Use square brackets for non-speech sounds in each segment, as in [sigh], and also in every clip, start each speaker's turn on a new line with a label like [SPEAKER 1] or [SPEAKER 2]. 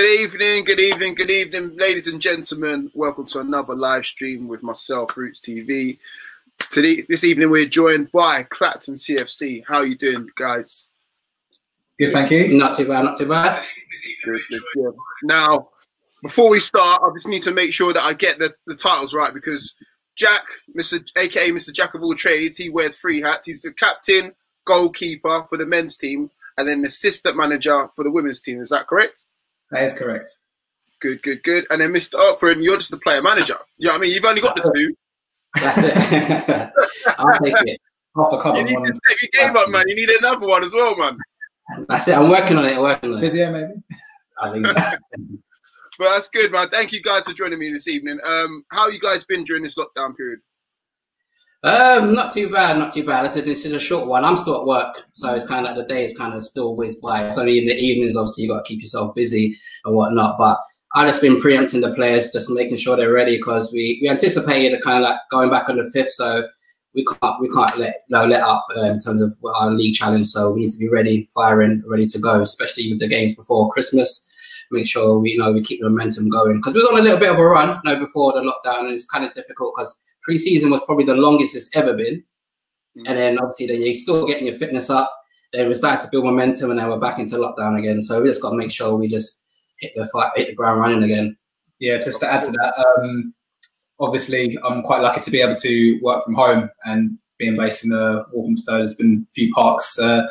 [SPEAKER 1] Good evening, good evening, good evening, ladies and gentlemen. Welcome to another live stream with myself, Rootz TV. Today, this evening, we're joined by Clapton CFC. How are you doing, guys?
[SPEAKER 2] Good, thank you.
[SPEAKER 3] Not too bad, not too bad.
[SPEAKER 1] Good, good, good. Now, before we start, I just need to make sure that I get the, the titles right because Jack, Mr. AKA Mr. Jack of all trades, he wears three hats. He's the captain, goalkeeper for the men's team, and then the assistant manager for the women's team. Is that correct?
[SPEAKER 2] That is correct.
[SPEAKER 1] Good, good, good. And then Mr. Ocran, you're just the player manager. You know what I mean? You've only got the two.
[SPEAKER 3] That's it. [laughs] I'll take it.
[SPEAKER 2] Half a cup
[SPEAKER 1] You
[SPEAKER 2] of
[SPEAKER 1] need
[SPEAKER 2] one.
[SPEAKER 1] to step your game up, man. You need another one as well, man.
[SPEAKER 3] That's it. I'm working on it. I'm working on it.
[SPEAKER 2] Physio, maybe?
[SPEAKER 3] I think.
[SPEAKER 1] But [laughs] that's good, man. Thank you guys for joining me this evening. Um, how you guys been during this lockdown period?
[SPEAKER 3] Um, not too bad, not too bad. I said this is a short one. I'm still at work, so it's kind of like the day is kind of still whizzed by. Only in the evenings, obviously, you got to keep yourself busy and whatnot. But I've just been preempting the players, just making sure they're ready because we we anticipated kind of like going back on the fifth, so we can't we can't let no let up uh, in terms of our league challenge. So we need to be ready, firing, ready to go, especially with the games before Christmas. Make sure we you know we keep the momentum going because we was on a little bit of a run, you know, before the lockdown, and it's kind of difficult because pre-season was probably the longest it's ever been. And then obviously then you're still getting your fitness up. Then we started to build momentum and then we're back into lockdown again. So we just got to make sure we just hit the fight, hit the ground running again.
[SPEAKER 2] Yeah, just to add to that, um, obviously, I'm quite lucky to be able to work from home and being based in the Walthamstow, there's been a few parks. Uh,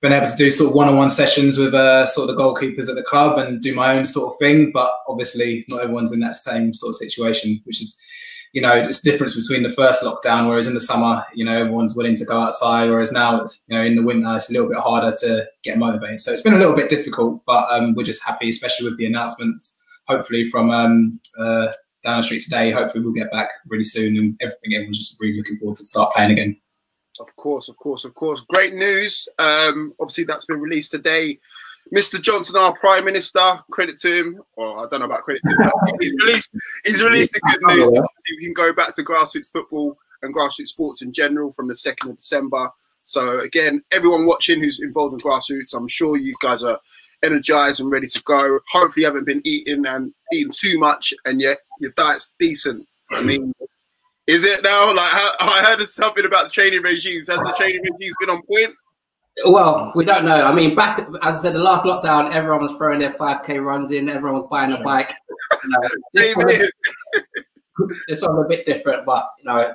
[SPEAKER 2] been able to do sort of one-on-one sessions with uh, sort of the goalkeepers at the club and do my own sort of thing. But obviously, not everyone's in that same sort of situation, which is, you know, it's the difference between the first lockdown, whereas in the summer, you know, everyone's willing to go outside, whereas now it's, you know, in the winter, it's a little bit harder to get motivated. So it's been a little bit difficult, but um, we're just happy, especially with the announcements, hopefully from um, uh, down the street today. Hopefully, we'll get back really soon and everything. Everyone's just really looking forward to start playing again.
[SPEAKER 1] Of course, of course, of course. Great news. Um, obviously, that's been released today. Mr. Johnson, our Prime Minister, credit to him. Well, I don't know about credit to him. he's released. He's released the good news. Obviously, we can go back to grassroots football and grassroots sports in general from the second of December. So again, everyone watching who's involved in grassroots, I'm sure you guys are energized and ready to go. Hopefully, you haven't been eating and eating too much, and yet your diet's decent. I mean, is it now? Like I I heard something about the training regimes. Has the training regimes been on point?
[SPEAKER 3] Well, we don't know. I mean, back as I said, the last lockdown, everyone was throwing their 5k runs in, everyone was buying a bike. You know, [laughs] this, one, this one's a bit different, but you know,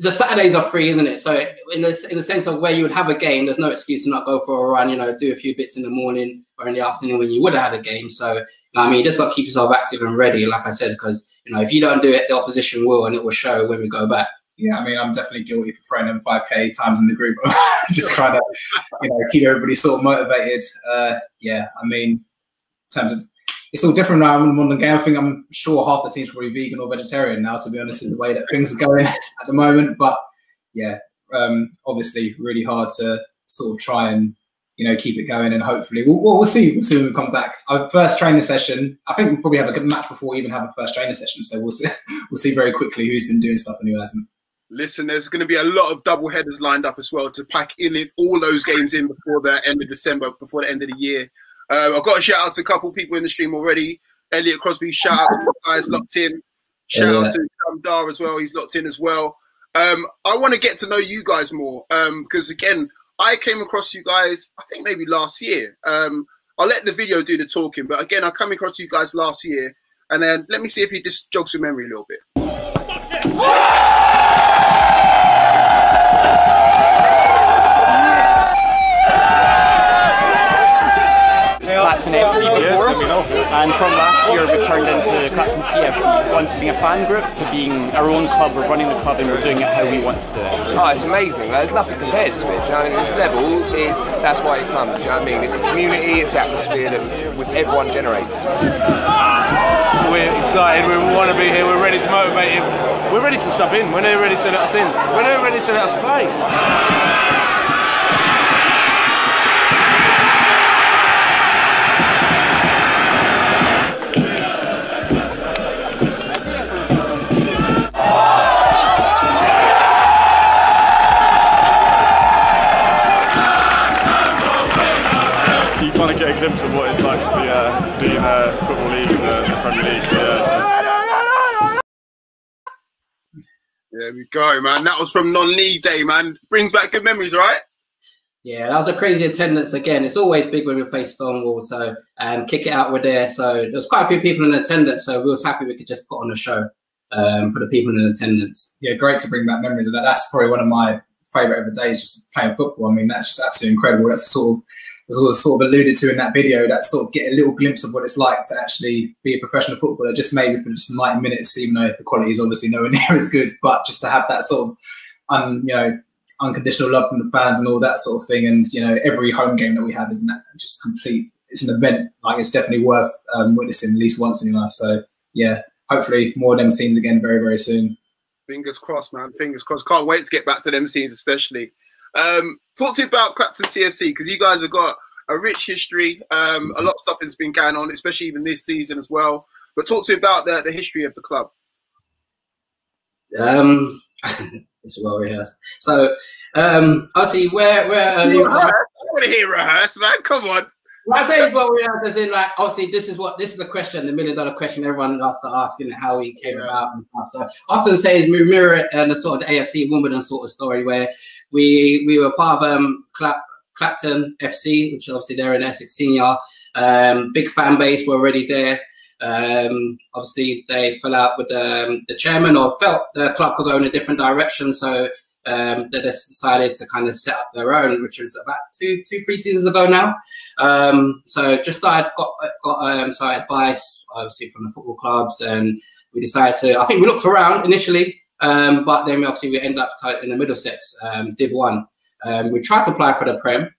[SPEAKER 3] the Saturdays are free, isn't it? So in the, in the sense of where you would have a game, there's no excuse to not go for a run. You know, do a few bits in the morning or in the afternoon when you would have had a game. So I mean, you just got to keep yourself active and ready, like I said, because you know, if you don't do it, the opposition will, and it will show when we go back.
[SPEAKER 2] Yeah, I mean, I'm definitely guilty for throwing them 5k times in the group. [laughs] just trying to, you know, keep everybody sort of motivated. Uh, yeah, I mean, in terms of it's all different now. On the game. I think I'm sure half the team's probably vegan or vegetarian now, to be honest, with the way that things are going [laughs] at the moment. But yeah, um, obviously, really hard to sort of try and you know keep it going, and hopefully, we'll, we'll, we'll see. We'll see when we come back. Our first training session. I think we'll probably have a good match before we even have a first training session. So we'll see. [laughs] We'll see very quickly who's been doing stuff and who hasn't.
[SPEAKER 1] Listen, there's going to be a lot of double headers lined up as well to pack in all those games in before the end of December, before the end of the year. Uh, I've got to shout out to a couple people in the stream already. Elliot Crosby, shout out to the guys locked in. Shout out to Sam Dar as well. He's locked in as well. Um, I want to get to know you guys more because again, I came across you guys. I think maybe last year. Um, I'll let the video do the talking, but again, I came across you guys last year, and then let me see if he just jogs your memory a little bit.
[SPEAKER 4] Clapton FC before, and from last year we turned into Clapton CFC. Gone from being a fan group to being our own club. We're running the club and we're doing it how we want to do it.
[SPEAKER 5] Oh, it's amazing. There's nothing compared to it. You know, I mean? this level, it's that's why it comes. Do you know what I mean? It's the community, it's the atmosphere that with everyone generates.
[SPEAKER 6] So we're excited, we want to be here, we're ready to motivate him. We're ready to sub in, when they're ready to let us in, when they're ready to let us play. Kind of get a glimpse of what it's like
[SPEAKER 7] like to be, uh, to be in a football league in the, the Premier League. So, yeah,
[SPEAKER 1] There we go, man. That was from non-league day, man. Brings back good memories, right?
[SPEAKER 3] Yeah, that was a crazy attendance again. It's always big when we face Stonewall, so um, kick it out. We're there, so there was quite a few people in attendance. So we was happy we could just put on a show um, for the people in attendance.
[SPEAKER 2] Yeah, great to bring back memories of that. That's probably one of my favourite ever days, just playing football. I mean, that's just absolutely incredible. That's sort of as was sort of alluded to in that video, that sort of get a little glimpse of what it's like to actually be a professional footballer, just maybe for just 90 minutes, even though the quality is obviously nowhere [laughs] near as good, but just to have that sort of, un, you know, unconditional love from the fans and all that sort of thing. And, you know, every home game that we have is just complete, it's an event. Like it's definitely worth um, witnessing at least once in your life. So yeah, hopefully more of them scenes again very, very soon.
[SPEAKER 1] Fingers crossed, man. Fingers crossed. Can't wait to get back to them scenes, especially. Um, talk to you about Clapton CFC because you guys have got a rich history. Um, a lot of stuff has been going on, especially even this season as well. But talk to you about the, the history of the club.
[SPEAKER 3] Um, [laughs] it's well rehearsed. So, um, obviously, where where um,
[SPEAKER 1] I want to hear rehearse, man. Come on.
[SPEAKER 3] Well, I say it's well rehearsed, as in like obviously this is what this is the question, the million dollar question everyone loves to ask, and how we came yeah. about and stuff. So often say is mirror it and the sort of the AFC Wimbledon sort of story where we we were part of um Clap, Clapton FC, which obviously they're in Essex Senior. Um, big fan base were already there. Um, obviously, they fell out with um, the chairman or felt the club could go in a different direction. So um, they decided to kind of set up their own, which was about two, two, three seasons ago now. Um, so just started, got got um, some advice, obviously from the football clubs, and we decided to. I think we looked around initially, um, but then obviously we end up in the Middlesex um, Div One. Um, we tried to apply for the Prem,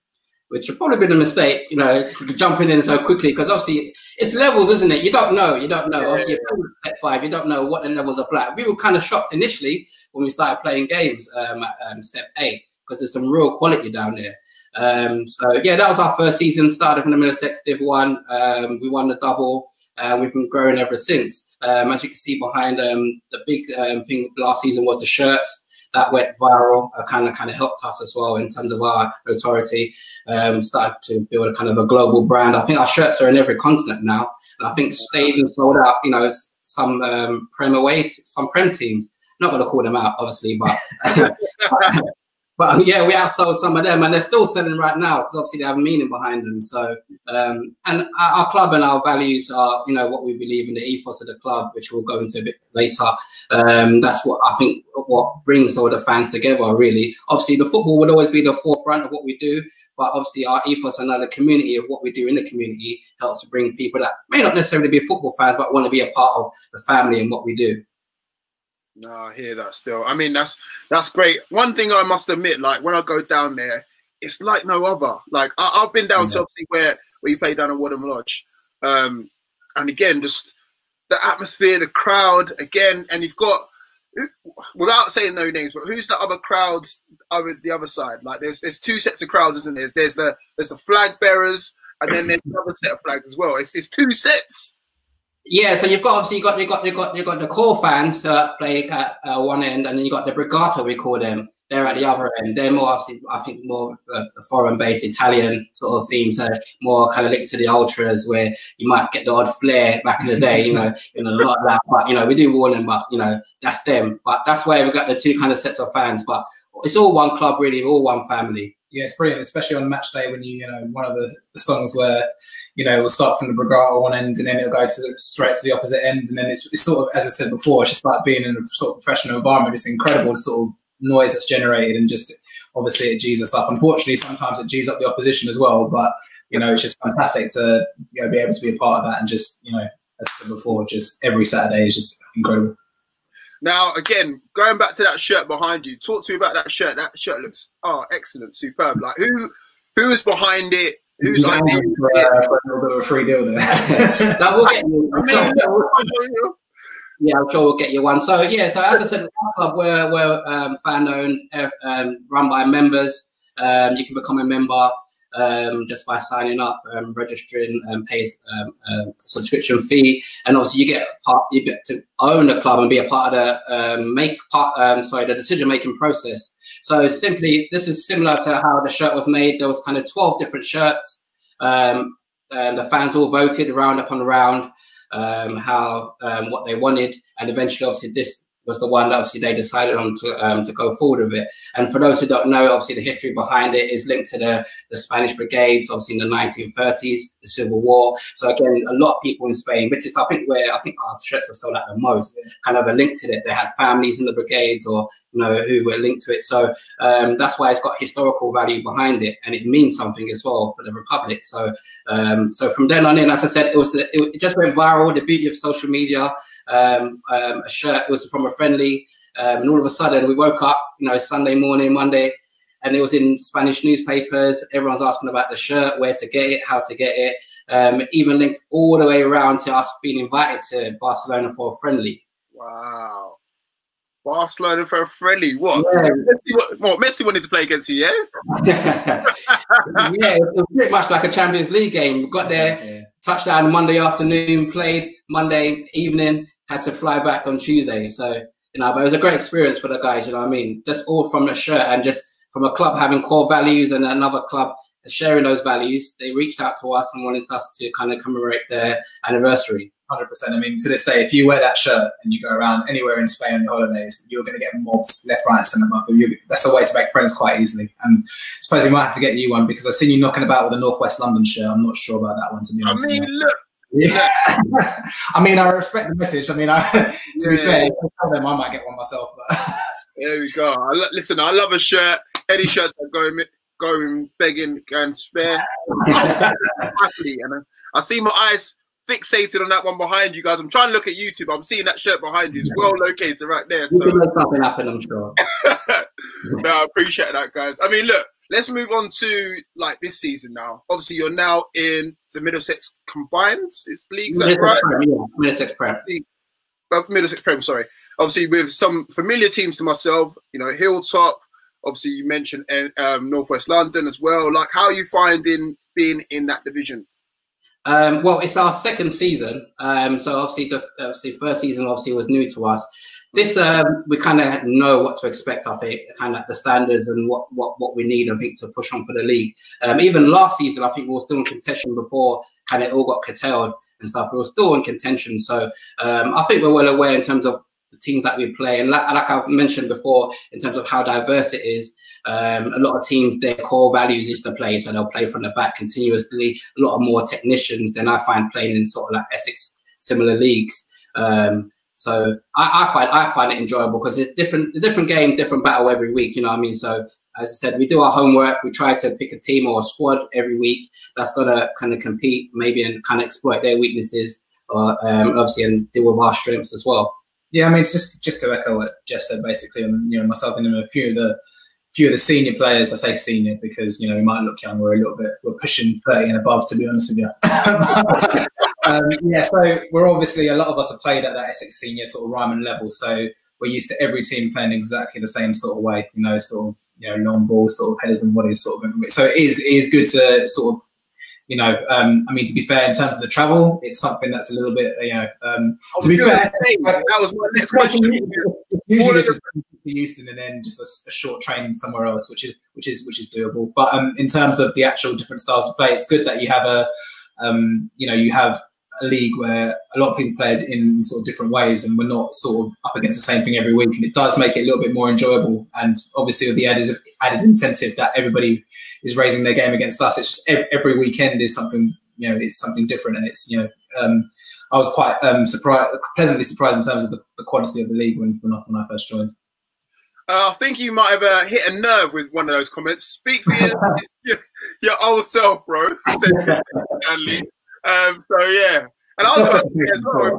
[SPEAKER 3] which would probably been a mistake, you know, jumping in so quickly because obviously it's levels, isn't it? You don't know, you don't know. Obviously, step five, you don't know what the levels are like. We were kind of shocked initially when we started playing games um, at um, step eight because there's some real quality down there. Um, so yeah, that was our first season. Started from the Middlesex Div One. Um, we won the double. Uh, we've been growing ever since. Um, as you can see behind um, the big thing last season was the shirts that went viral uh, kind of kind of helped us as well in terms of our notoriety. Um, started to build a kind of a global brand. I think our shirts are in every continent now, and I think stayed sold out. You know, some um, prem away, some prem teams. Not going to call them out, obviously, but [laughs] [laughs] but [laughs] yeah, we outsold some of them, and they're still selling right now because obviously they have meaning behind them. So, um, and our, our, club and our values are, you know, what we believe in the ethos of the club, which we'll go into a bit later. Um, that's what I think what brings all the fans together. Really, obviously, the football would always be the forefront of what we do, but obviously, our ethos and the community of what we do in the community helps to bring people that may not necessarily be football fans, but want to be a part of the family and what we do.
[SPEAKER 1] No, I hear that still. I mean, that's that's great. One thing I must admit, like when I go down there, it's like no other. Like I, have been down yeah. to obviously where where you play down at Wadham Lodge, um, and again, just the atmosphere, the crowd, again, and you've got without saying no names, but who's the other crowds over the other side? Like there's there's two sets of crowds, isn't there? There's the there's the flag bearers, and then there's another set of flags as well. It's it's two sets.
[SPEAKER 3] Yeah, so you've got obviously you got you got you got you got the core fans that play at uh, one end, and then you got the Brigata we call them. They're at the other end. They're more obviously I think more uh, foreign-based Italian sort of themes, so more kind of linked to the ultras, where you might get the odd flair back in the day, you know, [laughs] you know a lot of that. But you know we do warn them, but you know that's them. But that's where we got the two kind of sets of fans. But it's all one club, really, all one family.
[SPEAKER 2] Yeah, it's brilliant, especially on match day when you you know one of the, the songs where you know, we'll start from the Brigata one end and then it'll go to the, straight to the opposite end. And then it's, it's sort of, as I said before, it's just like being in a sort of professional environment. It's incredible sort of noise that's generated and just obviously it G's us up. Unfortunately, sometimes it G's up the opposition as well. But, you know, it's just fantastic to you know, be able to be a part of that and just, you know, as I said before, just every Saturday is just incredible.
[SPEAKER 1] Now, again, going back to that shirt behind you, talk to me about that shirt. That shirt looks oh excellent, superb. Like who who is behind it? Who's like
[SPEAKER 2] for, uh, for a little bit of a free deal there? [laughs]
[SPEAKER 3] that will get you. I'm [laughs] yeah, I'm sure we'll get you one. So yeah, so as I said, club we're we're um, fan owned, uh, um, run by members. Um, you can become a member um, just by signing up, um, registering, and pay um, a subscription fee, and obviously you get part, you get to own the club and be a part of the um, make part, um, sorry, the decision making process. So simply, this is similar to how the shirt was made. There was kind of twelve different shirts. Um, um, the fans all voted round upon round um, how um, what they wanted, and eventually, obviously, this was the one that obviously they decided on to um, to go forward with it. And for those who don't know, obviously the history behind it is linked to the, the Spanish Brigades, obviously in the 1930s, the Civil War. So again, a lot of people in Spain, which is I think where I think our shirts have sold out the most, kind of a link to it. They had families in the brigades or you know who were linked to it. So um, that's why it's got historical value behind it, and it means something as well for the Republic. So um, so from then on in, as I said, it was it just went viral. The beauty of social media um, um, a shirt. It was from a friendly, um, and all of a sudden we woke up, you know, Sunday morning, Monday, and it was in Spanish newspapers. Everyone's asking about the shirt, where to get it, how to get it. Um, even linked all the way around to us being invited to Barcelona for a friendly.
[SPEAKER 1] Wow. Barcelona for a friendly. What? Yeah. Messi, what? what? Messi wanted to play against you, yeah? [laughs]
[SPEAKER 3] yeah, it was pretty much like a Champions League game. We got there, yeah. Touchdown Monday afternoon, played Monday evening, had to fly back on Tuesday. So, you know, but it was a great experience for the guys, you know what I mean? Just all from a shirt and just from a club having core values and another club sharing those values, they reached out to us and wanted us to kind of commemorate their anniversary.
[SPEAKER 2] Hundred percent. I mean, to this day, if you wear that shirt and you go around anywhere in Spain on your holidays, you're going to get mobs left, right, and centre. That's a way to make friends quite easily. And I suppose we might have to get you one because I've seen you knocking about with a Northwest London shirt. I'm not sure about that one to be honest.
[SPEAKER 1] I mean, look,
[SPEAKER 2] yeah. [laughs] I mean, I respect the message. I mean, I, to be fair, I tell them I might get one myself. But [laughs]
[SPEAKER 1] there we go. I listen, I love a shirt. Any shirts that go going begging and spare. [laughs] happily, and I, I see my eyes fixated on that one behind you guys. I'm trying to look at YouTube. I'm seeing that shirt behind you. It's well located right there. So
[SPEAKER 3] make something happen, I'm sure. [laughs]
[SPEAKER 1] no, I appreciate that, guys. I mean, look, let's move on to like this season now. Obviously, you're now in the Middlesex Combined It's league, is that right?
[SPEAKER 3] Prem, yeah. Middlesex Prem.
[SPEAKER 1] Uh, Middlesex Prem, sorry. Obviously, with some familiar teams to myself, you know, Hilltop. Obviously, you mentioned um, Northwest London as well. Like, how are you finding being in that division?
[SPEAKER 3] Um, well, it's our second season, um, so obviously the obviously first season obviously was new to us. This um, we kind of know what to expect. I think kind of the standards and what what what we need. I think to push on for the league. Um, even last season, I think we were still in contention before kind of all got curtailed and stuff. We were still in contention, so um, I think we're well aware in terms of teams that we play. And like, like, I've mentioned before, in terms of how diverse it is, um, a lot of teams, their core values is to play. So they'll play from the back continuously. A lot of more technicians than I find playing in sort of like Essex similar leagues. Um, so I, I, find I find it enjoyable because it's different, different game, different battle every week. You know what I mean? So as I said, we do our homework. We try to pick a team or a squad every week that's to kind of compete, maybe and kind of exploit their weaknesses, or um, obviously and deal with our strengths as well.
[SPEAKER 2] Yeah, I mean, it's just just to echo what Geoff said, basically, you know, myself and a few of the few of the senior players. I say senior because you know we might look young. We're a little bit we're pushing thirty and above, to be honest with you. [laughs] um, yeah, so we're obviously a lot of us have played at that Essex senior sort of Ryman level, so we're used to every team playing exactly the same sort of way. You know, sort of you know long ball sort of headers and bodies sort of. So it is it is good to sort of you know, um, I mean, to be fair, in terms of the travel, it's something that's a little bit, you know, um, to be fair,
[SPEAKER 1] that was my next question.
[SPEAKER 2] Usually just to Euston and then just a, a, short train somewhere else, which is which is which is doable. But um, in terms of the actual different styles of play, it's good that you have a, um, you know, you have a league where a lot of people played in sort of different ways, and we're not sort of up against the same thing every week, and it does make it a little bit more enjoyable. And obviously, with the added added incentive that everybody is raising their game against us, it's just every, every weekend is something you know it's something different, and it's you know. Um, I was quite um, surprised, pleasantly surprised in terms of the, the quality of the league when, when I, when I first joined.
[SPEAKER 1] Uh, I think you might have uh, hit a nerve with one of those comments. Speak for your, [laughs] your, your old self, bro. [laughs] [laughs] Stanley. Um, so yeah, and I was about to say as well.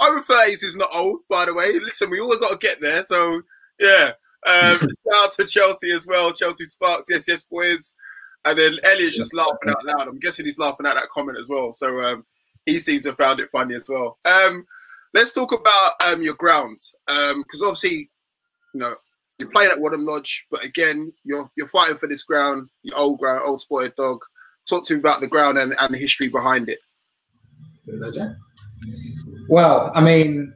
[SPEAKER 1] Over thirties is not old, by the way. Listen, we all got to get there. So yeah, um, [laughs] shout out to Chelsea as well. Chelsea Sparks, yes, yes, boys. And then Elliot's just laughing out loud. I'm guessing he's laughing at that comment as well. So um, he seems to have found it funny as well. Um, let's talk about um, your grounds Um because um, obviously, you know, you're playing at Wadham Lodge, but again, you're you're fighting for this ground, your old ground, old spotted dog. Talk to me about the ground and, and the history behind it.
[SPEAKER 2] Well, I mean,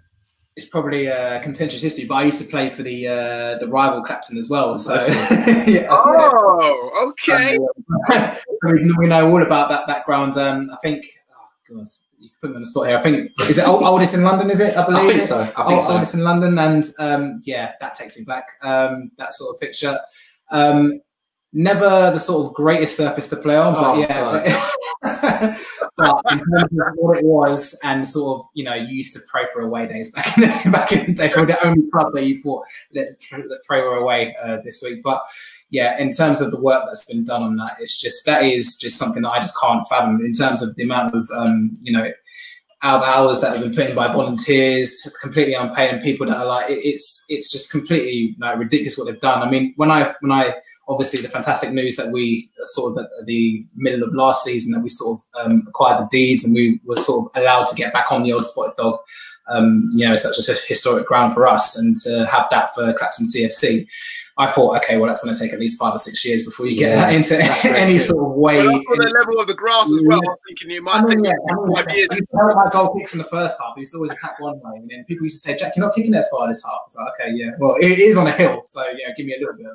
[SPEAKER 2] it's probably a contentious history, but I used to play for the uh, the rival Clapton as well. So, [laughs] yeah,
[SPEAKER 1] oh, okay. [laughs]
[SPEAKER 2] so we, we, know all about that background. Um, I think, oh god, you put me on the spot here. I think is it oldest in London? Is it? I believe.
[SPEAKER 3] I think so. I think so.
[SPEAKER 2] Oldest in London, and um, yeah, that takes me back. Um, that sort of picture. Um, never the sort of greatest surface to play on, but
[SPEAKER 3] Oh,
[SPEAKER 2] yeah. But, [laughs] but in terms of what it was, and sort of, you know, you used to pray for away days back in the, [laughs] back in the days. We're the only club that you thought that, that pray were away uh, this week. But yeah, in terms of the work that's been done on that, it's just that is just something that I just can't fathom in terms of the amount of um, you know out hours that have been put in by volunteers, to completely unpaid, and people that are like, it, it's it's just completely like ridiculous what they've done. I mean, when I when I obviously the fantastic news that we sort of at the middle of last season that we sort of um, acquired the deeds and we were sort of allowed to get back on the old spotted dog. Um, you know, such a historic ground for us, and to have that for Clapton CFC. I thought, okay, well, that's going to take at least five or six years before you get
[SPEAKER 3] Yeah,
[SPEAKER 2] that into any
[SPEAKER 3] true.
[SPEAKER 2] sort of way.
[SPEAKER 1] But on the level of the grass as well, I'm thinking it might
[SPEAKER 2] I mean,
[SPEAKER 1] take
[SPEAKER 2] yeah,
[SPEAKER 1] you
[SPEAKER 2] I mean,
[SPEAKER 1] five years.
[SPEAKER 2] yeah. You felt like goal kicks in the first half. You used to always attack one way, and then people used to say, "Jack, you're not kicking as far this half." It's like, okay, yeah, well, it is on a hill, so yeah, give me a little bit. Of,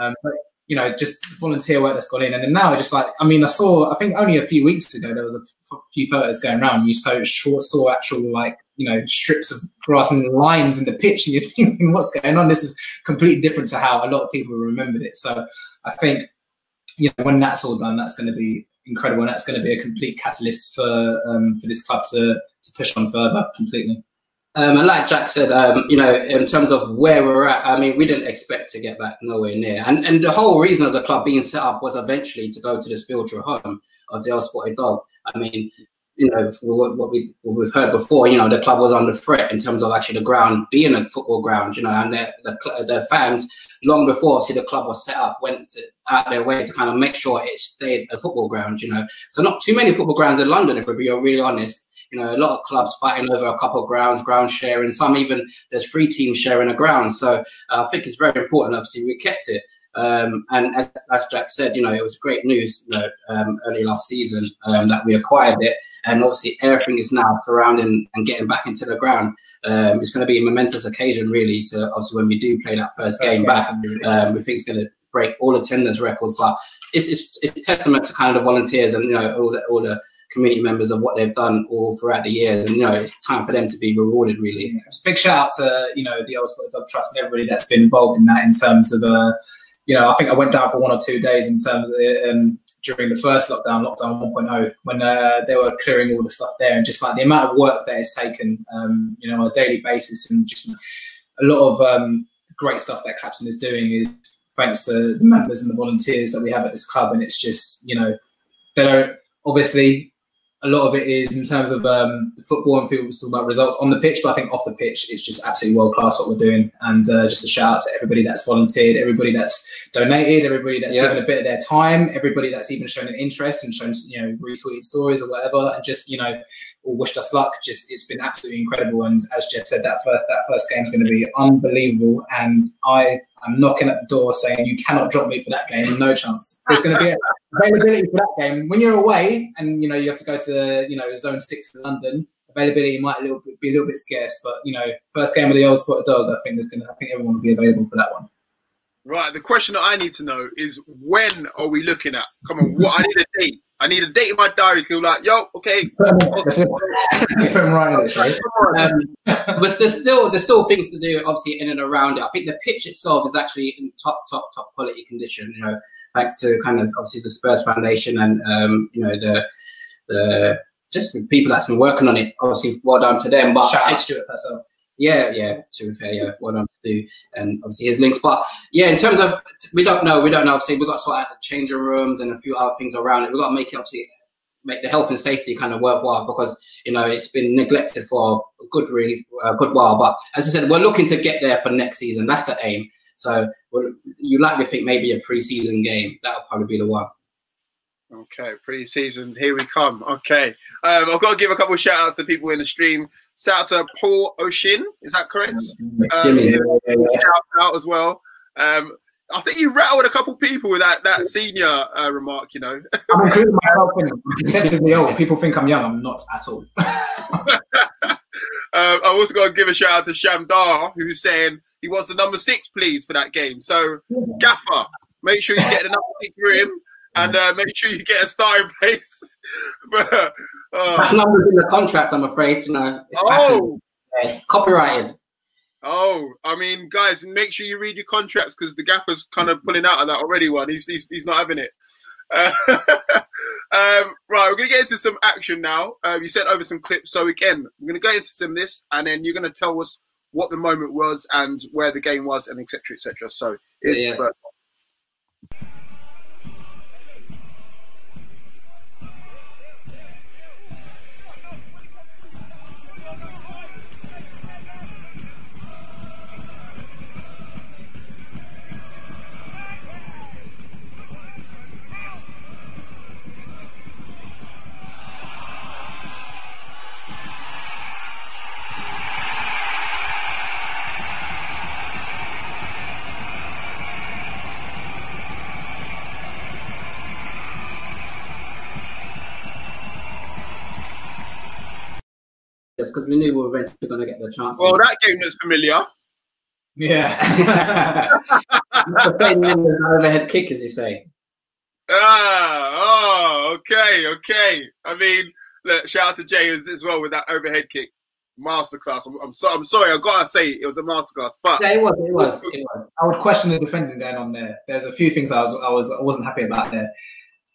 [SPEAKER 2] um, but you know, just volunteer work that's gone in, and then now, just like, I mean, I saw, I think only a few weeks ago there was a few photos going around. You saw short, saw actual like you know strips of grass and lines in the pitch, and you're [laughs] thinking, what's going on? This is completely different to how a lot of people remembered it. So I think you know when that's all done, that's going to be incredible, and that's going to be a complete catalyst for um, for this club to to push on further completely.
[SPEAKER 3] Um, and like Jack said, um, you know, in terms of where we're at, I mean, we didn't expect to get back nowhere near. And and the whole reason of the club being set up was eventually to go to the spiritual home of the old spotted dog. I mean, you know, what, what, we, what we've heard before, you know, the club was under threat in terms of actually the ground being a football ground, you know, and the, the, the fans, long before obviously the club was set up, went to, out their way to kind of make sure it stayed a football ground, you know. So not too many football grounds in London, if we're being really honest. You know, a lot of clubs fighting over a couple of grounds, ground sharing. Some even there's three teams sharing a ground. So uh, I think it's very important. Obviously, we kept it. Um, and as, as Jack said, you know, it was great news you know, um, early last season um, that we acquired it, and obviously everything is now surrounding and getting back into the ground. Um, it's going to be a momentous occasion, really, to obviously when we do play that first, game back. Um, we think it's going to break all attendance records, but it's, it's it's testament to kind of the volunteers and you know all the all the community members of what they've done all throughout the years, and you know it's time for them to be rewarded, really.
[SPEAKER 2] Yeah, big shout out to you know the Old Spotted Dog Trust and everybody that's been involved in that in terms of uh, you know I think I went down for one or two days in terms of um, during the first lockdown, lockdown 1.0, when uh, they were clearing all the stuff there, and just like the amount of work that taken, um, you know, on a daily basis, and just a lot of um, great stuff that Clapton is doing is thanks to the members and the volunteers that we have at this club, and it's just you know they don't obviously a lot of it is in terms of um, football and people talk about results on the pitch, but I think off the pitch, it's just absolutely world class what we're doing. And uh, just a shout out to everybody that's volunteered, everybody that's donated, everybody that's
[SPEAKER 3] Yeah.
[SPEAKER 2] given a bit of their time, everybody that's even shown an interest and shown you know retweeted stories or whatever, and just you know or wished us luck. Just it's been absolutely incredible. And as Geoff said, that first that first game is going to be unbelievable. And I am knocking at the door saying you cannot drop me for that game. No chance. There's going to be availability for that game when you're away and you know you have to go to you know zone six in London. Availability might a little bit, be a little bit scarce, but you know, first game of the old spotted dog, I think there's gonna, I think everyone will be available for that one.
[SPEAKER 1] Right. The question that I need to know is when are we looking at? Come on, what I need a date. I need a date in my diary. Feel like, yo, okay.
[SPEAKER 2] Put them right in right?
[SPEAKER 3] Um, but there's still there's still things to do, obviously in and around it. I think the pitch itself is actually in top top top quality condition. You know, thanks to kind of obviously the Spurs Foundation and um, you know the the just the people that's been working on it. Obviously, well done to them. But
[SPEAKER 2] Shout out
[SPEAKER 3] it's-
[SPEAKER 2] Stuart Purcell.
[SPEAKER 3] Yeah, yeah, to be fair, yeah, well done to do, and obviously his links. But yeah, in terms of, we don't know, we don't know. Obviously, we've got to sort out the changing rooms and a few other things around it. We've got to make it obviously make the health and safety kind of worthwhile because you know it's been neglected for a good really a good while. But as I said, we're looking to get there for next season. That's the aim. So you like to think maybe a pre-season game that'll probably be the one.
[SPEAKER 1] Okay, pre-season, here we come. Okay, um, I've got to give a couple of shout outs to people in the stream. Shout out to Paul O'Shin, is that correct? Um,
[SPEAKER 3] Jimmy.
[SPEAKER 1] yeah, shout out as well. Um, I think you rattled a couple people with that that senior uh, remark. You know, [laughs]
[SPEAKER 2] I'm including myself in old. People think I'm young. I'm not at all. [laughs]
[SPEAKER 1] I also got to give a shout out to Shamdar, who's saying he wants the number six, please, for that game. So, Gaffer, make sure you get the number six for him, and uh, make sure you get a starting [laughs] place. but, uh,
[SPEAKER 3] That number's in the contract, I'm afraid. You know, it's,
[SPEAKER 1] oh,
[SPEAKER 3] yeah, it's copyrighted.
[SPEAKER 1] oh, I mean, guys, make sure you read your contracts because the Gaffer's kind of pulling out of that already. One, he's he's, he's not having it. Uh, [laughs] um, right, we're gonna get into some action now. Uh, you sent over some clips, so again, we're gonna go into some of this, and then you're gonna tell us what the moment was and where the game was, and etc. etc. So here's
[SPEAKER 3] Yeah.
[SPEAKER 1] the first one.
[SPEAKER 3] Just because we knew we were eventually going to get the chance.
[SPEAKER 1] Well, that game looks familiar.
[SPEAKER 2] Yeah. [laughs]
[SPEAKER 3] the thing is an overhead kick, as you say.
[SPEAKER 1] Ah, oh, okay, okay. I mean, look, shout out to Jay as, as well with that overhead kick masterclass. I'm, I'm, so, I'm sorry, I gotta say it was a masterclass, but
[SPEAKER 3] Yeah, it was. It was. It was.
[SPEAKER 2] I would question the defending going on there. There's a few things I was I was I wasn't happy about there.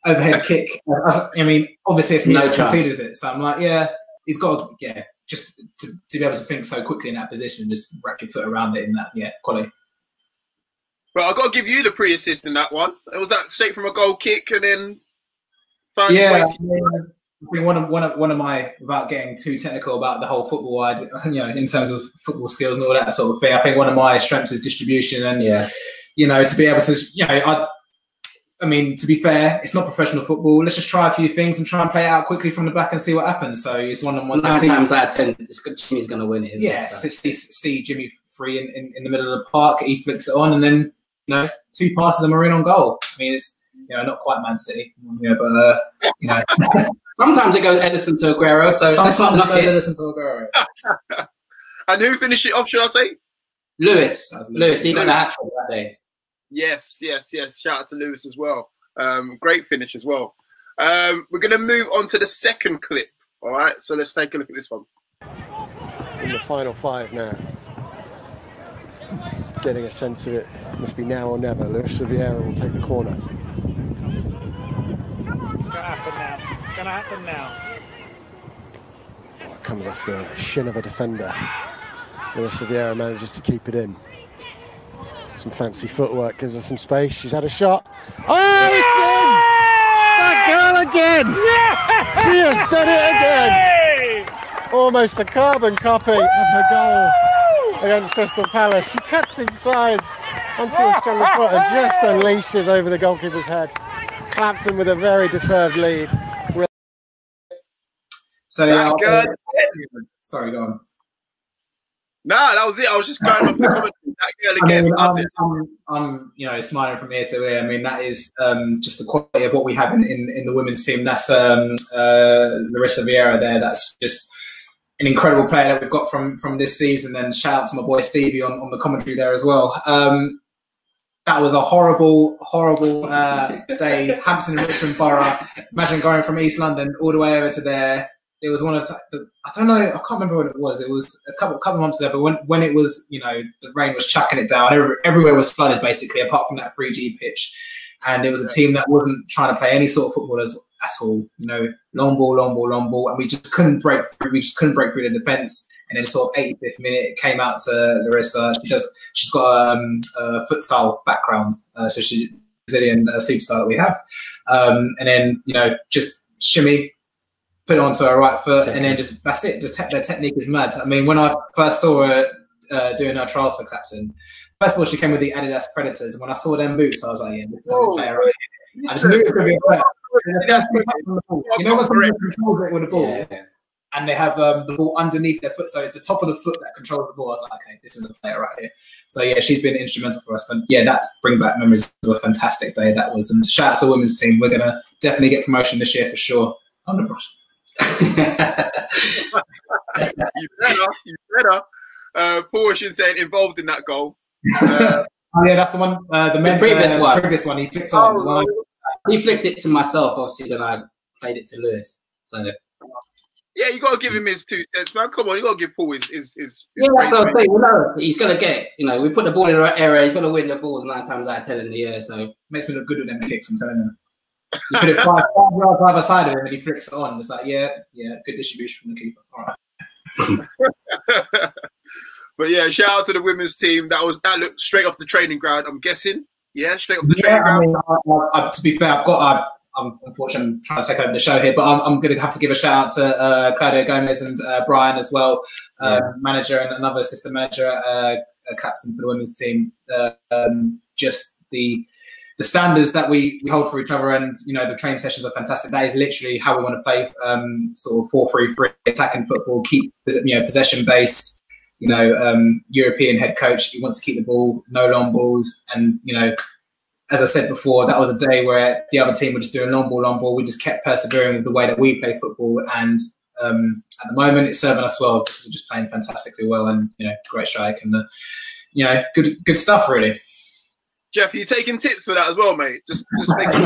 [SPEAKER 2] Overhead kick. I, was- I mean, obviously it's me
[SPEAKER 3] No
[SPEAKER 2] that
[SPEAKER 3] chance.
[SPEAKER 2] concedes it, so I'm like, yeah, he's got to, yeah, just to, to be able to think so quickly in that position and just wrap your foot around it in that yeah quality.
[SPEAKER 1] but I've gotta give you the pre-assist in that one. It was that straight from a goal kick and then found his
[SPEAKER 2] Yeah,
[SPEAKER 1] way
[SPEAKER 2] I
[SPEAKER 1] to
[SPEAKER 2] mean, I think one of one of one of my without getting too technical about the whole football, I, [laughs] you know, in terms of football skills and all that sort of thing. I think one of my strengths is distribution and
[SPEAKER 3] Yeah.
[SPEAKER 2] you know, to be able to, you know, I, I mean, to be fair, it's not professional football. Let's just try a few things and try and play it out quickly from the back and see what happens. So it's one on one.
[SPEAKER 3] Nine times out of ten, Jimmy's going to win it. isn't
[SPEAKER 2] Yeah,
[SPEAKER 3] it?
[SPEAKER 2] see, see, see Jimmy free in, in, in the middle of the park. He flicks it on, and then you know, two passes and we're in on goal. I mean, it's you know, not quite Man City, you know, but uh, you know, [laughs]
[SPEAKER 3] Sometimes it goes Ederson to Aguero, so let's not
[SPEAKER 2] sometimes it goes
[SPEAKER 3] it.
[SPEAKER 2] Ederson to Aguero. [laughs]
[SPEAKER 1] and who finished it off, should I say?
[SPEAKER 3] Lewis, Lewis,
[SPEAKER 2] Lewis.
[SPEAKER 3] he got the hat trick that day.
[SPEAKER 1] Yes, yes, yes. Shout out to Lewis as well. Um, great finish as well. Um, we're gonna move on to the second clip. All right, so let's take a look at this one.
[SPEAKER 8] in the final five now. Getting a sense of it must be now or never. Luis Vieira will take the corner.
[SPEAKER 9] It's gonna happen now. It's gonna happen now.
[SPEAKER 8] Comes off the shin of a defender. Luis Vieira manages to keep it in. Some fancy footwork gives her some space. She's had a shot. Oh, it's in! That girl again! She has done it again! Almost a carbon copy of her goal against Crystal Palace. She cuts inside onto a stronger foot and just unleashes over the goalkeeper's head. Clapton with a very deserved lead.
[SPEAKER 2] So yeah, I'll- sorry, go on.
[SPEAKER 1] Nah, that was it. I was just going off the commentary. That girl
[SPEAKER 2] I
[SPEAKER 1] again.
[SPEAKER 2] mean,
[SPEAKER 1] loved
[SPEAKER 2] I'm. I'm, I'm, you know, smiling from ear to ear. I mean, that is um, just the quality of what we have in, in, in the women's team. That's um, uh, Larissa Vieira there. That's just an incredible player that we've got from from this season. And shout out to my boy Stevie on, on the commentary there as well. Um, that was a horrible, horrible uh, day. Hampton and Richmond Borough. Imagine going from East London all the way over to there. It was one of the, I don't know, I can't remember what it was. It was a couple couple months ago, but when, when it was, you know, the rain was chucking it down, every, everywhere was flooded basically, apart from that 3G pitch. And it was a team that wasn't trying to play any sort of footballers at all. You know, long ball, long ball, long ball, and we just couldn't break through. We just couldn't break through the defense. And then sort of 85th minute, it came out to Larissa. She does. She's got um, a futsal background, uh, so she's a Brazilian uh, superstar that we have. Um, and then you know, just shimmy, put it onto her right foot, and then just that's it. Just te- their technique is mad. I mean, when I first saw her uh, doing her trials for Clapton, first of all, she came with the Adidas Predators, and when I saw them boots, I was like, yeah, this is a player right here. I just knew it was going to be a player. You know when someone controls it with the ball, and they have um, the ball underneath their foot, so it's the top of the foot that controls the ball. I was like, okay, this is a player right here. So yeah, she's been instrumental for us. But yeah, that's bring back memories of a fantastic day that was. And shout out to the women's team. We're gonna definitely get promotion this year for sure. On the brush.
[SPEAKER 1] Better. You better. Uh, Paul Shin saying involved in that goal. Uh, [laughs]
[SPEAKER 2] oh yeah, that's the one. Uh, the, men,
[SPEAKER 3] previous
[SPEAKER 2] uh,
[SPEAKER 3] one.
[SPEAKER 2] previous one. He flicked on.
[SPEAKER 1] Oh,
[SPEAKER 2] the one-
[SPEAKER 3] He flicked it to myself, obviously, then I played it to Lewis. So
[SPEAKER 1] yeah, you gotta give him his two cents, man. Come on, you gotta give Paul his his his, his
[SPEAKER 3] yeah, that's what I'm saying. We know he's gonna get. You know, we put the ball in the right area. He's gonna win the balls nine times out of ten in the year. So
[SPEAKER 2] makes me look good with them kicks. I'm telling you. You put it five, five yards either side of him, and he flicks it on. It's like, yeah, yeah, good distribution from the keeper. All right. [laughs]
[SPEAKER 1] But yeah, shout out to the women's team. That was that looked straight off the training ground. I'm guessing. Yeah, straight off the
[SPEAKER 2] Yeah,
[SPEAKER 1] training
[SPEAKER 2] I
[SPEAKER 1] ground.
[SPEAKER 2] mean, I, I, I, to be fair, I've got. I've, I'm unfortunately I'm trying to take over the show here, but I'm, I'm going to have to give a shout out to uh, Claudia Gomez and uh, Brian as well, um, manager and another assistant manager, uh, uh, captain for the women's team. Uh, um, just the the standards that we, we hold for each other, and you know the training sessions are fantastic. That is literally how we want to play, um, sort of four three three attacking football, keep you know possession based. You know, um, European head coach. He wants to keep the ball, no long balls, and you know as I said before, that was a day where the other team were just doing long ball, long ball. We just kept persevering with the way that we play football, and um, at the moment, it's serving us well because we're just playing fantastically well, and you know, great strike and the, you know, good good stuff really.
[SPEAKER 1] Geoff, you taking tips for that as well, mate? Just just making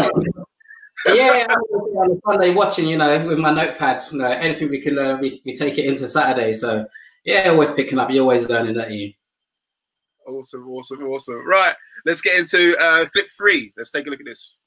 [SPEAKER 3] yeah, I'm on Sunday watching, you know, with my notepad. You know, anything we can learn, we, we take it into Saturday. So yeah, always picking up. You're always learning, that you?
[SPEAKER 1] Awesome, awesome, awesome. Right, let's get into uh, clip three. Let's take a look at this.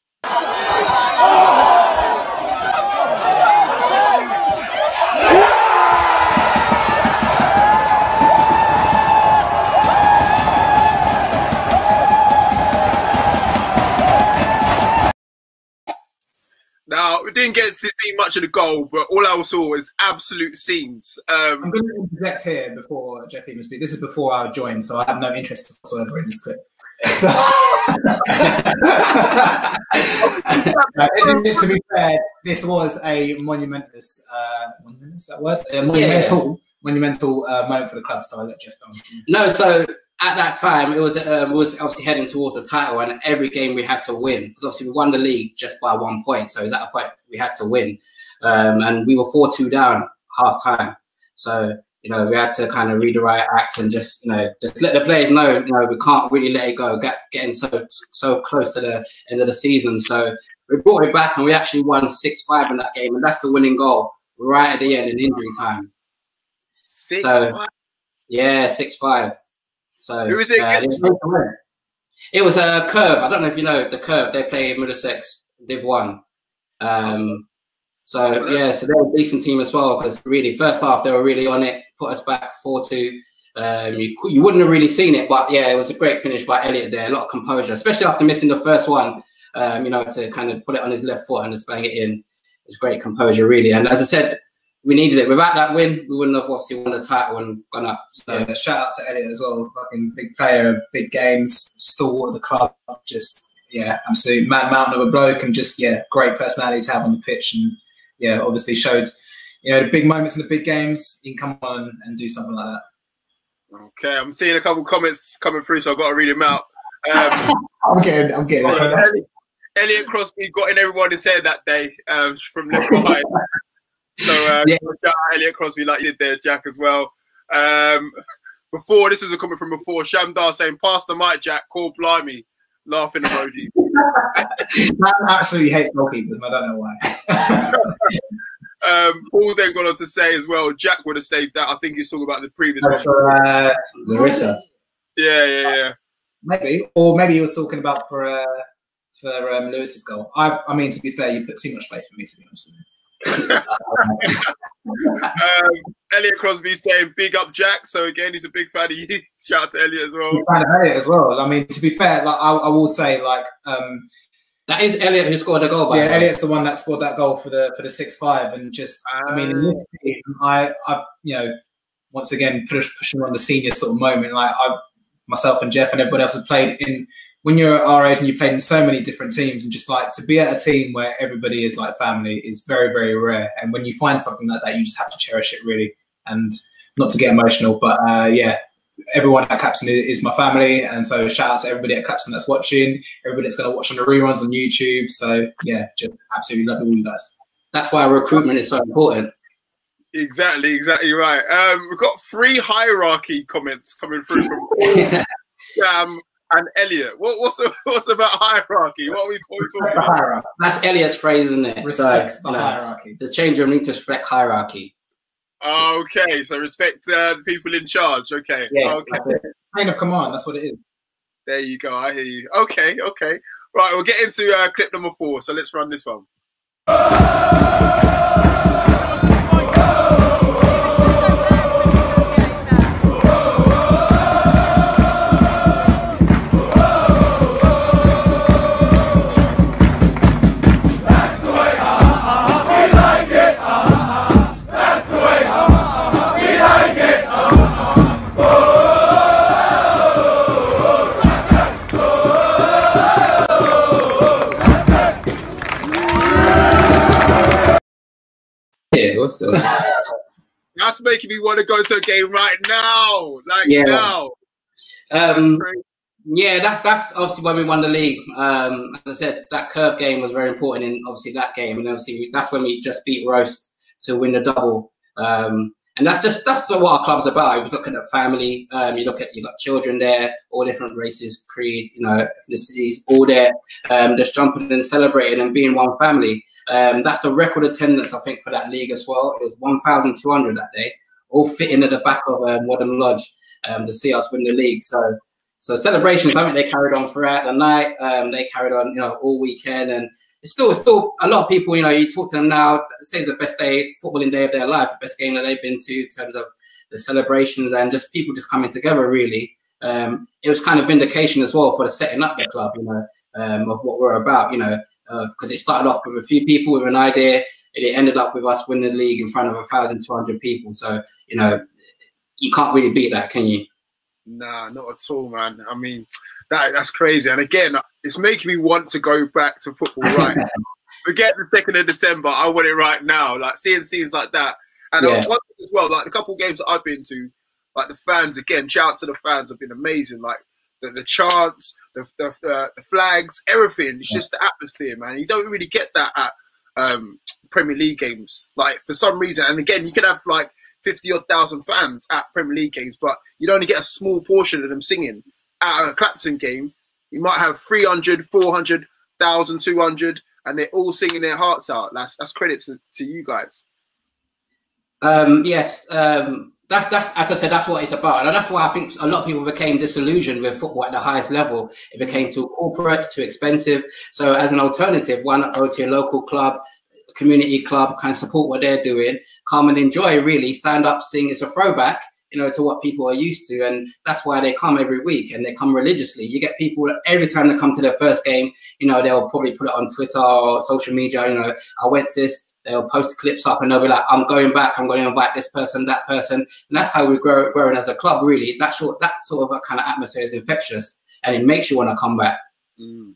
[SPEAKER 1] Didn't get to see much of the goal, but all I saw was absolute scenes. Um,
[SPEAKER 2] I'm going to interject here before Geoff even speaks. This is before I joined, so I have no interest whatsoever in this clip. So- [laughs] [laughs] Uh, to be fair, this was a monumentous, uh, monumentous that word, a monumental, monumental uh, moment for the club. So I let Geoff go. on.
[SPEAKER 3] No, so at that time it was um, it was obviously heading towards the title, and every game we had to win because obviously we won the league just by one point. So it was at a point we had to win, um, and we were four two down half time. So you know we had to kind of read the right act and just you know just let the players know you know we can't really let it go, get, getting so so close to the end of the season. So we brought it back and we actually won six five in that game, and that's the winning goal right at the end in injury time.
[SPEAKER 1] six.
[SPEAKER 3] So- Yeah, six five. So
[SPEAKER 1] Who is it
[SPEAKER 3] uh,
[SPEAKER 1] against?
[SPEAKER 3] It was a curve. I don't know if you know the curve. They play Middlesex Div One. Um, so yeah, so they're a decent team as well because really first half they were really on it, put us back four two. Um, you, you wouldn't have really seen it, but yeah, it was a great finish by Elliot there. A lot of composure, especially after missing the first one. Um, you know, to kind of put it on his left foot and just bang it in. It's great composure, really. And as I said, we needed it. Without that win, we wouldn't have obviously won the title and gone up. So
[SPEAKER 2] Yeah, shout out to Elliot as well. Fucking big player, big games, stalwart of the club. Just yeah, absolute man mountain of a bloke, and just yeah, great personality to have on the pitch, and yeah, obviously showed you know the big moments in the big games. You can come on and do something like that.
[SPEAKER 1] Okay, I'm seeing a couple comments coming through, so I've got to read them out. Um, [laughs]
[SPEAKER 2] I'm getting, I'm getting.
[SPEAKER 1] Elliot, Elliot Crosby got in everyone's head that day um, from left behind. So uh,
[SPEAKER 3] Yeah.
[SPEAKER 1] shout out Elliot Crosby like you did there, Jack, as well. Um, before this is a comment from before Shamdar saying, "Pass the mic, Jack." Call blimey, laughing emoji.
[SPEAKER 2] Man absolutely hates goalkeepers, and I don't know why. [laughs]
[SPEAKER 1] Um, Paul's then gone on to say as well, Jack would have saved that. I think he's talking about the previous one.
[SPEAKER 2] for uh,
[SPEAKER 3] Larissa.
[SPEAKER 1] Yeah, yeah, yeah.
[SPEAKER 2] maybe, or maybe he was talking about for uh, for um, Lewis's goal. I, I mean, to be fair, you put too much faith in me, to be honest.
[SPEAKER 1] Um, Elliot Crosby saying, "Big up, Jack." So again, he's a big fan of you. [laughs] Shout out to Elliot as well.
[SPEAKER 2] I'm fan of Elliot as well. I mean, to be fair, like I, I will say, like um,
[SPEAKER 3] That is Elliot who scored the goal. By
[SPEAKER 2] yeah,
[SPEAKER 3] the.
[SPEAKER 2] Elliot's the one that scored that goal for the for the six five, and just I mean, in this team, I I you know once again push, pushing on the senior sort of moment. Like I myself and Geoff and everybody else have played in when you're at our age and you played in so many different teams, and just like to be at a team where everybody is like family is very very rare. And when you find something like that, you just have to cherish it really, and not to get emotional, but uh, yeah. Everyone at Clapton is is my family, and so shout out to everybody at Clapton that's watching, everybody that's going to watch on the reruns on YouTube. So yeah, just absolutely love all you guys.
[SPEAKER 3] That's why recruitment is so important.
[SPEAKER 1] Exactly, exactly right. Um, we've got three hierarchy comments coming through from [laughs] Sam and Elliot. What, what's the, [laughs] what's about hierarchy? What are we, what are we talking about?
[SPEAKER 3] That's Elliot's phrase, isn't it?
[SPEAKER 2] Respect
[SPEAKER 3] So,
[SPEAKER 2] the
[SPEAKER 3] you know,
[SPEAKER 2] hierarchy.
[SPEAKER 3] The change room needs to respect hierarchy.
[SPEAKER 1] Okay, so respect uh, the people in charge. Okay,
[SPEAKER 3] Yeah,
[SPEAKER 1] okay,
[SPEAKER 3] that's.
[SPEAKER 2] Chain of command. That's what it is.
[SPEAKER 1] there you go. I hear you. Okay, okay. Right, we'll get into uh, clip number four. So let's run this one. [laughs] That's making me want to go to a game right now. Like
[SPEAKER 3] Yeah.
[SPEAKER 1] now.
[SPEAKER 3] um,
[SPEAKER 1] That's.
[SPEAKER 3] Yeah, that's that's obviously when we won the league. Um, as I said, that curve game was very important in obviously that game, and obviously that's when we just beat Roast to win the double. Um, and that's just that's what our club's about. If you look at the family, um, you look at you got children there, all different races, creed, you know, ethnicities, all there, um, just jumping and celebrating and being one family. Um, that's the record attendance I think for that league as well. It was one thousand two hundred that day, all fitting at the back of um, Wadham Lodge um, to see us win the league. So. So celebrations, I think they carried on throughout the night. Um, they carried on, you know, all weekend, and it's still, still a lot of people. You know, you talk to them now, say the best day, footballing day of their life, the best game that they've been to in terms of the celebrations and just people just coming together. Really, um, it was kind of vindication as well for the setting up the club. You know, um, of what we're about. You know, because it started off with a few people with an idea, and it ended up with us winning the league in front of a thousand two hundred people. So you know, you can't really beat that, can you?
[SPEAKER 1] Nah, not at all, man. I mean, that that's crazy. And again, it's making me want to go back to football [laughs] right now. Forget the second of December. I want it right now. Like seeing scenes like that. And uh,
[SPEAKER 3] Yeah.
[SPEAKER 1] as well, like the couple games that I've been to, like the fans again, shout out to the fans have been amazing. Like the, the chants, the, the the the flags, everything. It's just the atmosphere, man. You don't really get that at um Premier League games. Like for some reason, and again, you could have like 50 odd thousand fans at Premier League games, but you'd only get a small portion of them singing. At a Clapton game, you might have 300, 400, 1,000, 200, and they're all singing their hearts out. That's that's credit to, to you guys.
[SPEAKER 3] Um, yes, um, that's that's as I said, that's what it's about, and that's why I think a lot of people became disillusioned with football at the highest level. It became too corporate, too expensive. So, as an alternative, why not go to your local club, community club, kind of support what they're doing, come and enjoy. Really, stand up, sing. It's a throwback, you know, to what people are used to, and that's why they come every week and they come religiously. You get people every time they come to their first game, you know, they'll probably put it on Twitter or social media. You know, I went to this. They'll post clips up and they'll be like, "I'm going back. I'm going to invite this person, that person," and that's how we grow growing as a club. Really, that sort that sort of a kind of atmosphere is infectious, and it makes you want to come back.
[SPEAKER 1] Mm.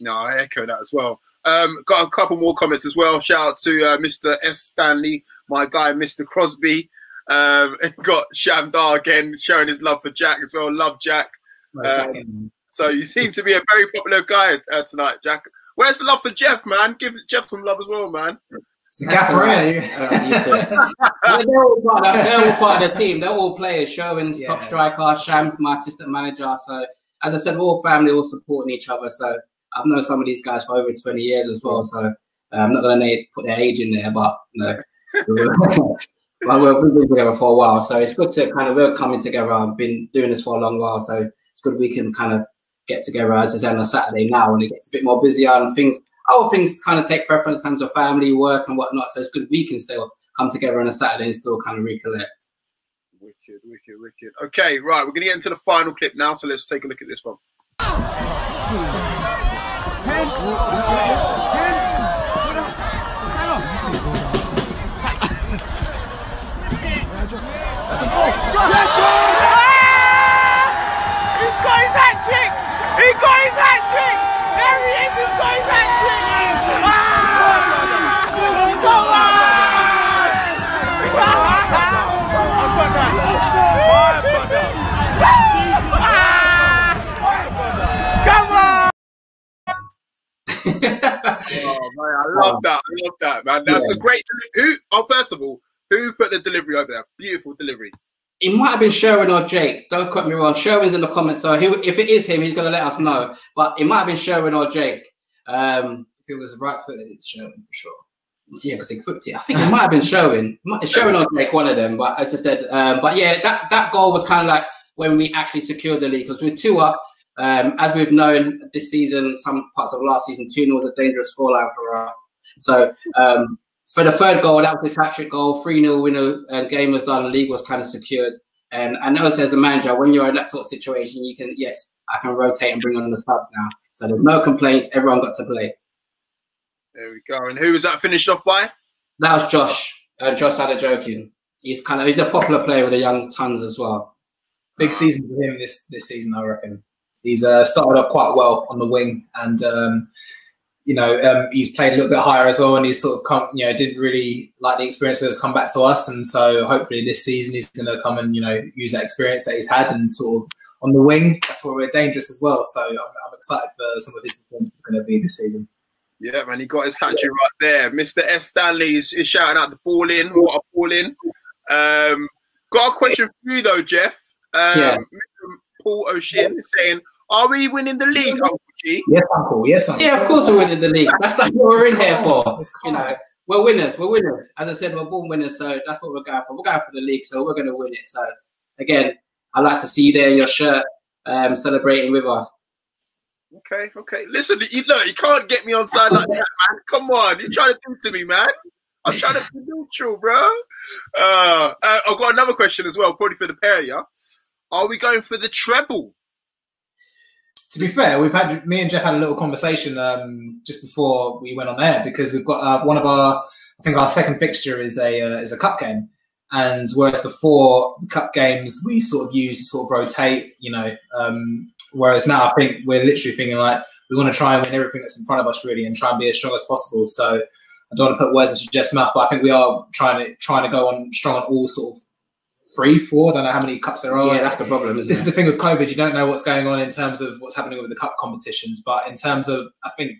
[SPEAKER 1] No, I echo that as well. Um, got a couple more comments as well. Shout out to uh, Mr. S. Stanley, my guy, Mr. Crosby. Um, [laughs] and got Shamdar again showing his love for Jack as well. Love Jack. Um, so you seem to be a very popular guy uh, tonight, Jack. Where's the love for Geoff, man? Give Geoff some love as well, man.
[SPEAKER 2] It's the gaffer, innit?
[SPEAKER 3] Uh, used to it. Well, [laughs] they're, all part of, they're all part of the team. They're all players. Sherwin's top striker. Shams, my assistant manager. So, as I said, we're all family, all supporting each other. So, I've known some of these guys for over 20 years as well. So, uh, I'm not going to put their age in there, but you know, [laughs] well, we're- we've been together for a while. So, it's good to kind of, we're coming together. I've been doing this for a long while. So, it's good we can kind of get together as it's on a Saturday now when it gets a bit more busier and things other things kind of take preference in terms of family, work, and whatnot. So it's good we can still come together on a Saturday and still kind of recollect.
[SPEAKER 1] Wicked, wicked, wicked. Okay, right. We're going to get into the final clip now. So let's take a look at this one.
[SPEAKER 10] He got his hat trick! There he is, he's got his hat trick! Ah! Go on! I've got that. I've got that. Come on! [laughs]
[SPEAKER 1] Oh man, I love that. I love that, man. That's
[SPEAKER 3] Yeah.
[SPEAKER 1] a great. Who? Oh, first of all, Who put the delivery over there? Beautiful delivery.
[SPEAKER 3] It might have been Sherwin or Jake. Don't quote me wrong. Sherwin's in the comments, so he, if it is him, he's going to let us know. But it might have been Sherwin or Jake. Um,
[SPEAKER 2] if it was right footed, it's Sherwin for sure.
[SPEAKER 3] Yeah, because he equipped it. I think it might have been Sherwin. Sherwin or Jake, one of them. But as I said, um, but yeah, that, that goal was kind of like when we actually secured the league because we're two up. Um, as we've known this season, some parts of last season, 2 0 was a dangerous scoreline for us. So um, for the third goal, that was his hat trick goal, 3 0 winner, and game was done, the league was kind of secured. And I know as a manager, when you're in that sort of situation, you can, yes, I can rotate and bring on the subs now. So there's no complaints, everyone got to play.
[SPEAKER 1] There we go. And who was that finished off by?
[SPEAKER 3] That was Josh. Uh, Josh had a joking. He's kind of he's a popular player with the young tons as well.
[SPEAKER 2] Big season for him this this season, I reckon. He's uh, started off quite well on the wing, and um, you know um, he's played a little bit higher as well, and he's sort of come, you know, didn't really like the experience that has come back to us, and so hopefully this season he's going to come and you know use that experience that he's had and sort of on the wing. That's where we're dangerous as well. So I'm, I'm excited for some of his performance going to be this season.
[SPEAKER 1] Yeah, man, he got his hat trick right there. Mr. S. Stanley is, is, shouting out the ball in. What a ball in. Um, got a question for you though, Geoff. Um, yeah. Paul O'Shin is saying, "Are we winning the league, Uncle
[SPEAKER 2] G?" Yes, Uncle. Yes, Uncle.
[SPEAKER 3] Yeah, of course we're winning the league. That's what we're in here for. You know, we're winners. We're winners. As I said, we're born winners, so that's what we're going for. We're going for the league, so we're going to win it. So, again, I'd like to see you there in your shirt, um, celebrating with us.
[SPEAKER 1] Okay, okay. Listen, you know, you can't get me on side like that, man. Come on, you're trying to do to me, man. I'm trying to be neutral, bro. Uh, uh, I've got another question as well, probably for the pair of you. Are we going for the treble?
[SPEAKER 2] To be fair, we've had me and Geoff had a little conversation um, just before we went on air because we've got uh, one of our, I think our second fixture is a uh, is a cup game, and whereas before the cup games we sort of use sort of rotate, you know, um, Whereas now I think we're literally thinking like we want to try and win everything that's in front of us really and try and be as strong as possible. So I don't want to put words into Geoff's mouth, but I think we are trying to trying to go on strong on all sort of three, four. I don't know how many cups there are.
[SPEAKER 3] Yeah, that's the problem. this
[SPEAKER 2] it? is the thing with COVID. You don't know what's going on in terms of what's happening with the cup competitions, but in terms of I think.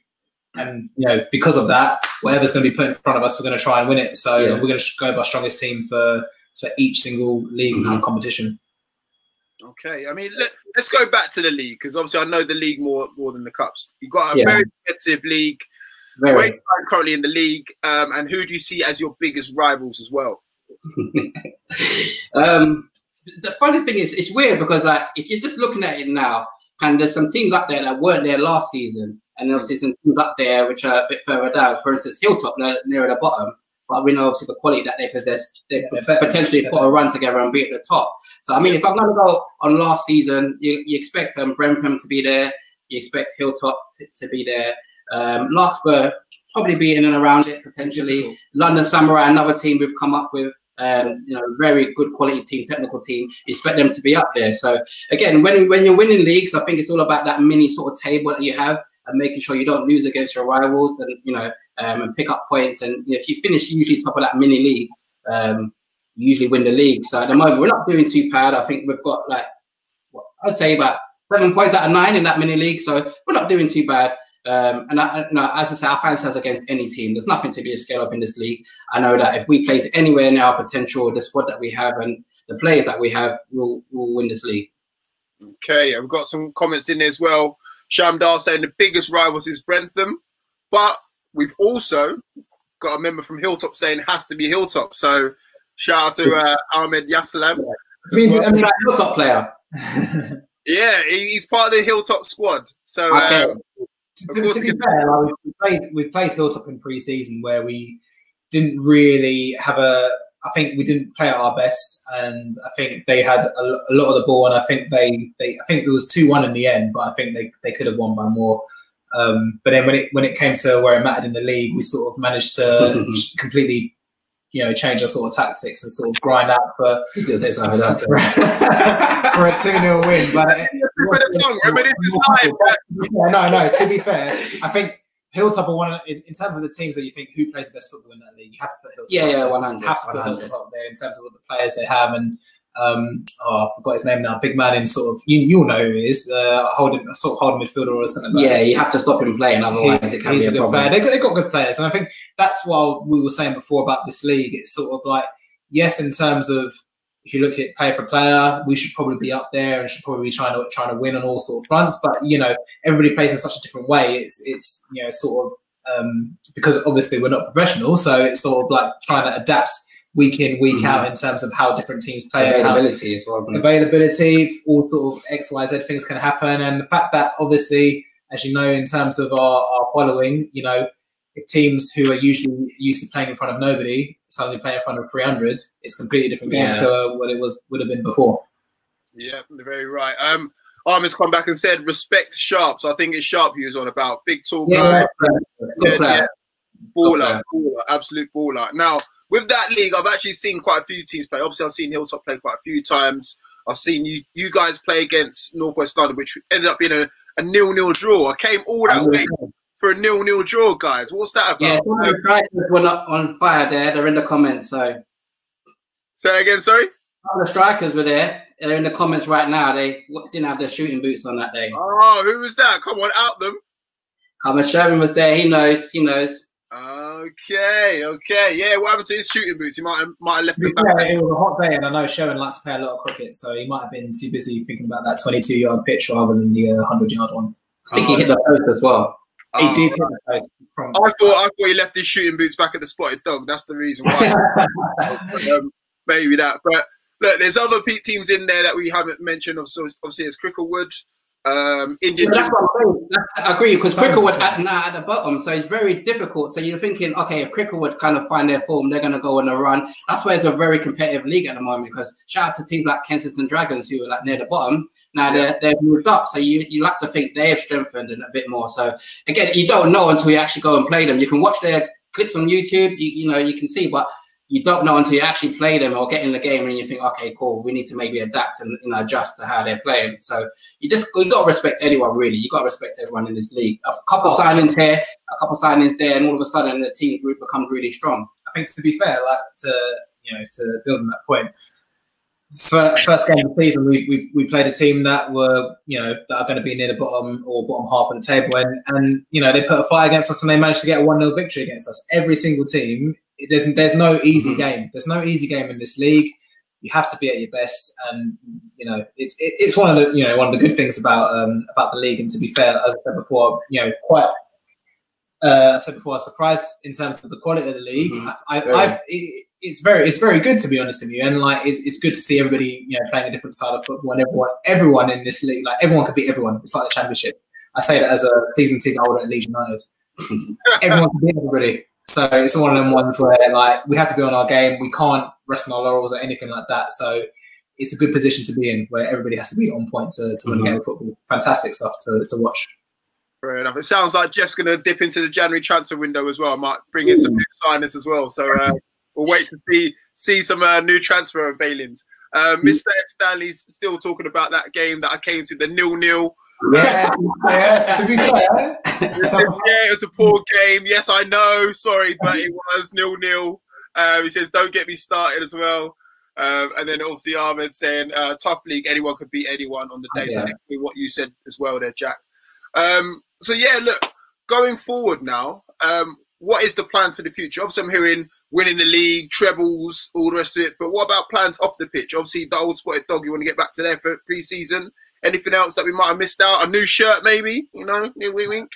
[SPEAKER 2] And you know, because of that, whatever's going to be put in front of us, we're going to try and win it. So yeah. we're going to go by strongest team for for each single league mm-hmm. competition.
[SPEAKER 1] Okay, I mean, let, us go back to the league because obviously I know the league more more than the cups. You got a yeah. very competitive league. Very. Where you currently in the league, um, and who do you see as your biggest rivals as well? [laughs]
[SPEAKER 3] um, the funny thing is, it's weird because like if you're just looking at it now, and there's some teams up there that weren't there last season, and obviously some teams up there which are a bit further down. For instance, Hilltop near the bottom but we know obviously the quality that they possess, they yeah, potentially put a run together and be at the top. So I mean, if I'm going to go on last season, you, you expect um, Brentham to be there, you expect Hilltop to, to be there, um, Larkspur probably be in and around it potentially. London Samurai, another team we've come up with. Um, you know, very good quality team, technical team. Expect them to be up there. So again, when when you're winning leagues, I think it's all about that mini sort of table that you have and making sure you don't lose against your rivals and you know um, and pick up points. And you know, if you finish usually top of that mini league, um, you usually win the league. So at the moment, we're not doing too bad. I think we've got like I'd say about seven points out of nine in that mini league. So we're not doing too bad. Um, and I, you know, as I say, our fans has against any team. There's nothing to be scared of in this league. I know that if we play to anywhere near our potential, the squad that we have and the players that we have, we'll, we'll win this league.
[SPEAKER 1] Okay, I've got some comments in there as well. Shamdar saying the biggest rivals is Brentham, but we've also got a member from Hilltop saying it has to be Hilltop. So shout out to uh, Ahmed Yassalam.
[SPEAKER 3] Yeah. Means I mean, like Hilltop player. [laughs]
[SPEAKER 1] yeah, he's part of the Hilltop squad. So
[SPEAKER 2] okay. um, to, to, be fair, like we played we played Hilltop in pre-season where we didn't really have a. I think we didn't play at our best, and I think they had a, a lot of the ball, and I think they, they I think it was two one in the end, but I think they, they could have won by more. Um, but then when it when it came to where it mattered in the league, we sort of managed to [laughs] completely, you know, change our sort of tactics and sort of grind out for, [laughs] for a 2 0 win. But it, yeah, no, no. To be fair, I think Hilltop are one of, in, in, terms of the teams that you think who plays the best football in that league. You have to put Hilltop.
[SPEAKER 3] Yeah, yeah, one hundred.
[SPEAKER 2] Have to put 100. Hilltop up there in terms of what the players they have and um, oh, I forgot his name now. Big man in sort of you you'll know who he is. Uh, holding sort of holding midfielder or something.
[SPEAKER 3] Like yeah, that. you have to stop him playing, otherwise he, it can be a, a
[SPEAKER 2] good player. They got, they got good players, and I think that's what we were saying before about this league. It's sort of like yes, in terms of if you look at player for player, we should probably be up there and should probably be trying to trying to win on all sort of fronts. But you know, everybody plays in such a different way. It's it's you know sort of um, because obviously we're not professional, so it's sort of like trying to adapt week in week mm-hmm. out in terms of how different teams play.
[SPEAKER 3] Availability as well.
[SPEAKER 2] Availability, all sort of X Y Z things can happen, and the fact that obviously, as you know, in terms of our, our following, you know if teams who are usually used to playing in front of nobody suddenly play in front of 300s, it's a completely different game yeah. to what it was would have been before.
[SPEAKER 1] Yeah, very right. Um, Armin's come back and said respect Sharp. So I think it's Sharp he was on about. Big tall guy. Yeah, yeah. Baller, baller, absolute baller. Now, with that league, I've actually seen quite a few teams play. Obviously, I've seen Hilltop play quite a few times. I've seen you you guys play against Northwest London, which ended up being a, a nil-nil draw. I came all that way for a nil-nil draw, guys. What's that about?
[SPEAKER 3] Yeah, the strikers were not on fire there. They're in the comments. So
[SPEAKER 1] say again. Sorry.
[SPEAKER 3] All the strikers were there. They're in the comments right now. They didn't have their shooting boots on that day.
[SPEAKER 1] Oh, who was that? Come on, out them.
[SPEAKER 3] Come on, Sherwin was there. He knows. He knows.
[SPEAKER 1] Okay, okay, yeah. What happened to his shooting boots? He might have, might have left them back.
[SPEAKER 2] Yeah, it was a hot day, and I know Sherwin likes to play a lot of cricket, so he might have been too busy thinking about that 22-yard pitch rather than the 100-yard uh, one.
[SPEAKER 3] I think oh, he hit the post as well.
[SPEAKER 2] He um, did. From-
[SPEAKER 1] I thought I thought he left his shooting boots back at the spotted dog. That's the reason why. [laughs] um, maybe that. But look, there's other teams in there that we haven't mentioned. Obviously, obviously it's Cricklewood, um, Indian.
[SPEAKER 3] Yeah, I agree because Cricklewood at, at the bottom, so it's very difficult. So you're thinking, okay, if Cricklewood kind of find their form, they're going to go on a run. That's why it's a very competitive league at the moment. Because shout out to teams like Kensington Dragons who are like near the bottom. Now yeah. they're they've moved up, so you you like to think they have strengthened a bit more. So again, you don't know until you actually go and play them. You can watch their clips on YouTube. You, you know you can see, but you don't know until you actually play them or get in the game and you think, okay, cool, we need to maybe adapt and you know, adjust to how they're playing. So you just you got to respect anyone really. You got to respect everyone in this league. A couple oh, signings here, a couple signings there, and all of a sudden the team group becomes really strong.
[SPEAKER 2] I think to be fair, like to you know to build on that point, first game of the season, we, we, we played a team that were, you know, that are going to be near the bottom or bottom half of the table. And, and you know, they put a fight against us and they managed to get a 1 0 victory against us. Every single team there's there's no easy mm-hmm. game. There's no easy game in this league. You have to be at your best, and you know it's it, it's one of the you know one of the good things about um, about the league. And to be fair, as I said before, you know quite. Uh, I said before, I was surprised in terms of the quality of the league. Mm-hmm. I, I, I it, it's very, it's very good to be honest with you, and like it's, it's good to see everybody, you know, playing a different side of football, and everyone, everyone in this league, like everyone could beat everyone. It's like the championship. I say that as a season ticket holder at Leeds United. [laughs] everyone can beat everybody. So it's one of them ones where like we have to be on our game. We can't rest on our laurels or anything like that. So it's a good position to be in where everybody has to be on point to, to mm-hmm. win a game of football. Fantastic stuff to, to watch.
[SPEAKER 1] Fair enough. It sounds like Geoff's going to dip into the January transfer window as well. Might bring in some new signings as well. So uh, we'll wait to see see some uh, new transfer availings. Uh, Mr. Stanley's still talking about that game that I came to, the nil nil.
[SPEAKER 2] Yeah, yes, to be fair. [laughs]
[SPEAKER 1] yeah, it was a poor game. Yes, I know. Sorry, but it was nil nil. Uh, he says, don't get me started as well. Um, and then obviously Ahmed saying, uh, tough league, anyone could beat anyone on the day. Yeah. So what you said as well there, Jack. Um, so yeah, look, going forward now, um, what is the plans for the future? Obviously, I'm hearing winning the league, trebles, all the rest of it. But what about plans off the pitch? Obviously, the old spotted dog, you want to get back to there for pre-season. Anything else that we might have missed out? A new shirt, maybe? You know, new wink wink.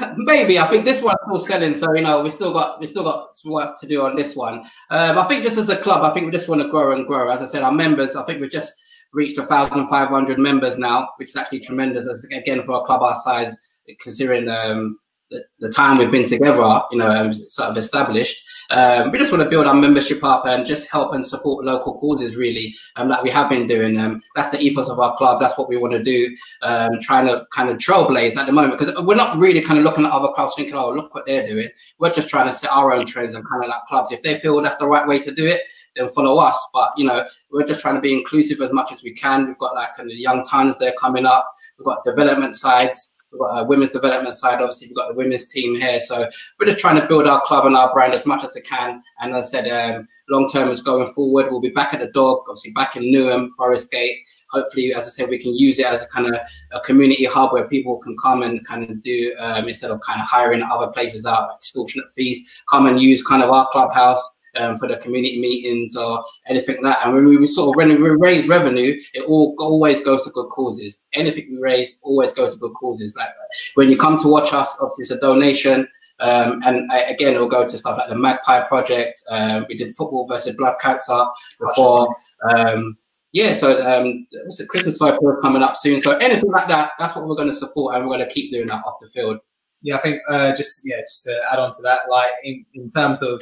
[SPEAKER 1] [laughs]
[SPEAKER 3] Maybe I think this one's still selling, so you know we still got we still got work to do on this one. Um, I think just as a club, I think we just want to grow and grow. As I said, our members, I think we've just reached a thousand five hundred members now, which is actually tremendous. As, Again, for a club our size, considering um, the, time we've been together, you know, um, sort of established. Um, we just want to build our membership up and just help and support local causes, really, um, like we have been doing. Um, that's the ethos of our club. That's what we want to do. Um, trying to kind of trailblaze at the moment because we're not really kind of looking at other clubs thinking, oh, look what they're doing. We're just trying to set our own trends and kind of like clubs. If they feel that's the right way to do it, then follow us. But you know, we're just trying to be inclusive as much as we can. We've got like kind of young tons there coming up. We've got development sides. We've got a women's development side. Obviously, we've got the women's team here. So we're just trying to build our club and our brand as much as we can. And as I said, um, long term is going forward. We'll be back at the dog, obviously back in Newham, Forest Gate. Hopefully, as I said, we can use it as a kind of a community hub where people can come and kind of do um, instead of kind of hiring other places out extortionate fees. Come and use kind of our clubhouse um, for the community meetings or anything like that. And when we, we sort of when we raise revenue, it all always goes to good causes. Anything we raise always goes to good causes. Like when you come to watch us, obviously it's a donation. Um, and I, again, it will go to stuff like the Magpie Project. Um, we did football versus blood cancer before. Um, yeah, so um, what's the Christmas toy coming up soon. So anything like that, that's what we're going to support, and we're going to keep doing that off the field.
[SPEAKER 2] Yeah, I think uh, just yeah, just to add on to that, like in, in terms of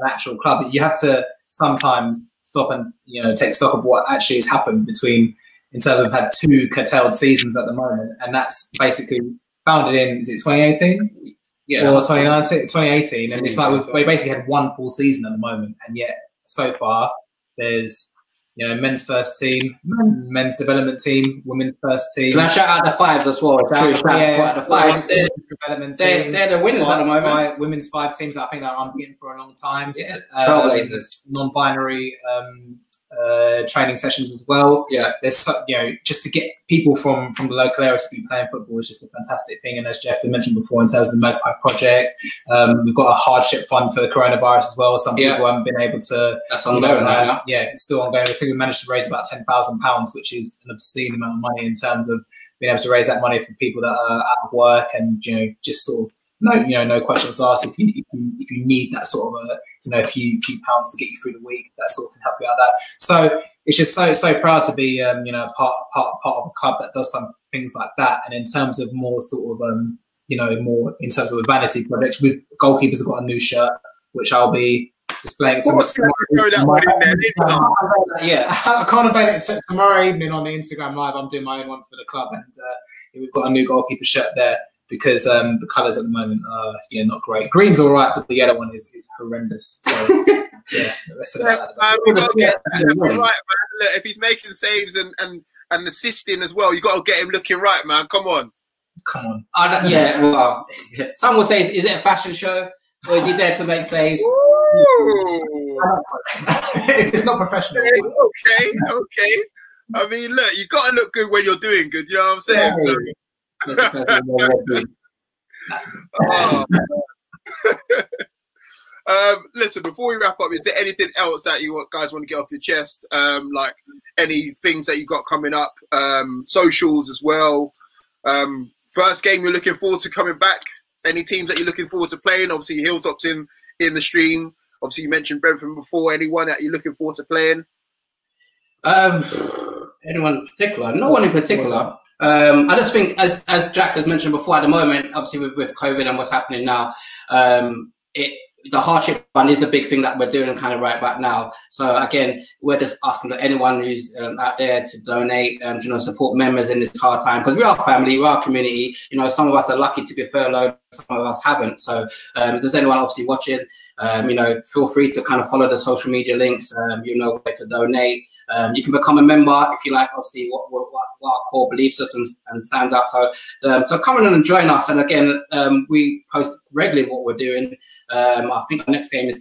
[SPEAKER 2] an actual club, you have to sometimes stop and you know take stock of what actually has happened between in terms of had two curtailed seasons at the moment, and that's basically founded in is it 2018?
[SPEAKER 3] Yeah,
[SPEAKER 2] or 2019, 2018, and it's like we've, we basically had one full season at the moment, and yet so far there's you know, men's first team, men's development team, women's first team.
[SPEAKER 3] Can I shout out the fives as well? True, shout yeah, out the fives. They're,
[SPEAKER 2] development
[SPEAKER 3] they're,
[SPEAKER 2] team.
[SPEAKER 3] they're the winners
[SPEAKER 2] five,
[SPEAKER 3] at the moment.
[SPEAKER 2] Five, women's five teams. I think that I'm getting for a long time.
[SPEAKER 3] Yeah, trailblazers.
[SPEAKER 2] Um, non-binary um, uh, training sessions as well.
[SPEAKER 3] Yeah,
[SPEAKER 2] there's so, you know just to get people from from the local area to be playing football is just a fantastic thing. And as Geoff had mentioned before, in terms of the Magpie project, um, we've got a hardship fund for the coronavirus as well. Some
[SPEAKER 3] Yeah.
[SPEAKER 2] people haven't been able to.
[SPEAKER 3] That's ongoing right now.
[SPEAKER 2] Yeah, it's still ongoing. I think we managed to raise about ten thousand pounds, which is an obscene amount of money in terms of being able to raise that money for people that are out of work and you know just sort of no you know no questions asked if you if you, if you need that sort of a you know a few few pounds to get you through the week that sort of can help you out that so it's just so so proud to be um, you know part part part of a club that does some things like that and in terms of more sort of um you know more in terms of a vanity project with goalkeepers have got a new shirt which I'll be displaying
[SPEAKER 1] Of course, you have to throw that one in there, didn't you? [laughs]
[SPEAKER 2] yeah, I can't avail it t- tomorrow evening on the Instagram live. I'm doing my own one for the club, and uh, we've got a new goalkeeper shirt there because um, the colours at the moment are yeah not great. Green's all right, but the yellow one is, is horrendous. So [laughs] yeah, let's that.
[SPEAKER 1] Man, get right, man. Look, if he's making saves and, and, and assisting as well, you got to get him looking right, man. Come on.
[SPEAKER 2] Come on.
[SPEAKER 3] I don't, yeah, well, [laughs] some will say, is it a fashion show? Or is he there to make saves? [laughs]
[SPEAKER 2] It's not professional.
[SPEAKER 1] Okay, okay, okay. I mean, look, you got to look good when you're doing good. You know what I'm saying? So, [laughs] Oh. [laughs] um, listen, before we wrap up, is there anything else that you guys want to get off your chest? Um, like any things that you got coming up, um, socials as well. Um, first game you're looking forward to coming back. Any teams that you're looking forward to playing? Obviously, Hilltops in in the stream. Obviously, you mentioned Brentford before. Anyone that you're looking forward to playing?
[SPEAKER 3] Um, anyone in particular? No one in particular. Um, I just think, as as Jack has mentioned before, at the moment, obviously with, with COVID and what's happening now, um, it the hardship fund is the big thing that we're doing kind of right back now. So again, we're just asking that anyone who's um, out there to donate, um, you know, support members in this hard time because we are family, we are community. You know, some of us are lucky to be furloughed, some of us haven't. So um, if there's anyone obviously watching, um, you know, feel free to kind of follow the social media links. Um, you know where to donate. Um, you can become a member if you like. Obviously, what what, what our core beliefs and, and stands out. So um, so come in and join us. And again, um, we post regularly what we're doing. I think our next game is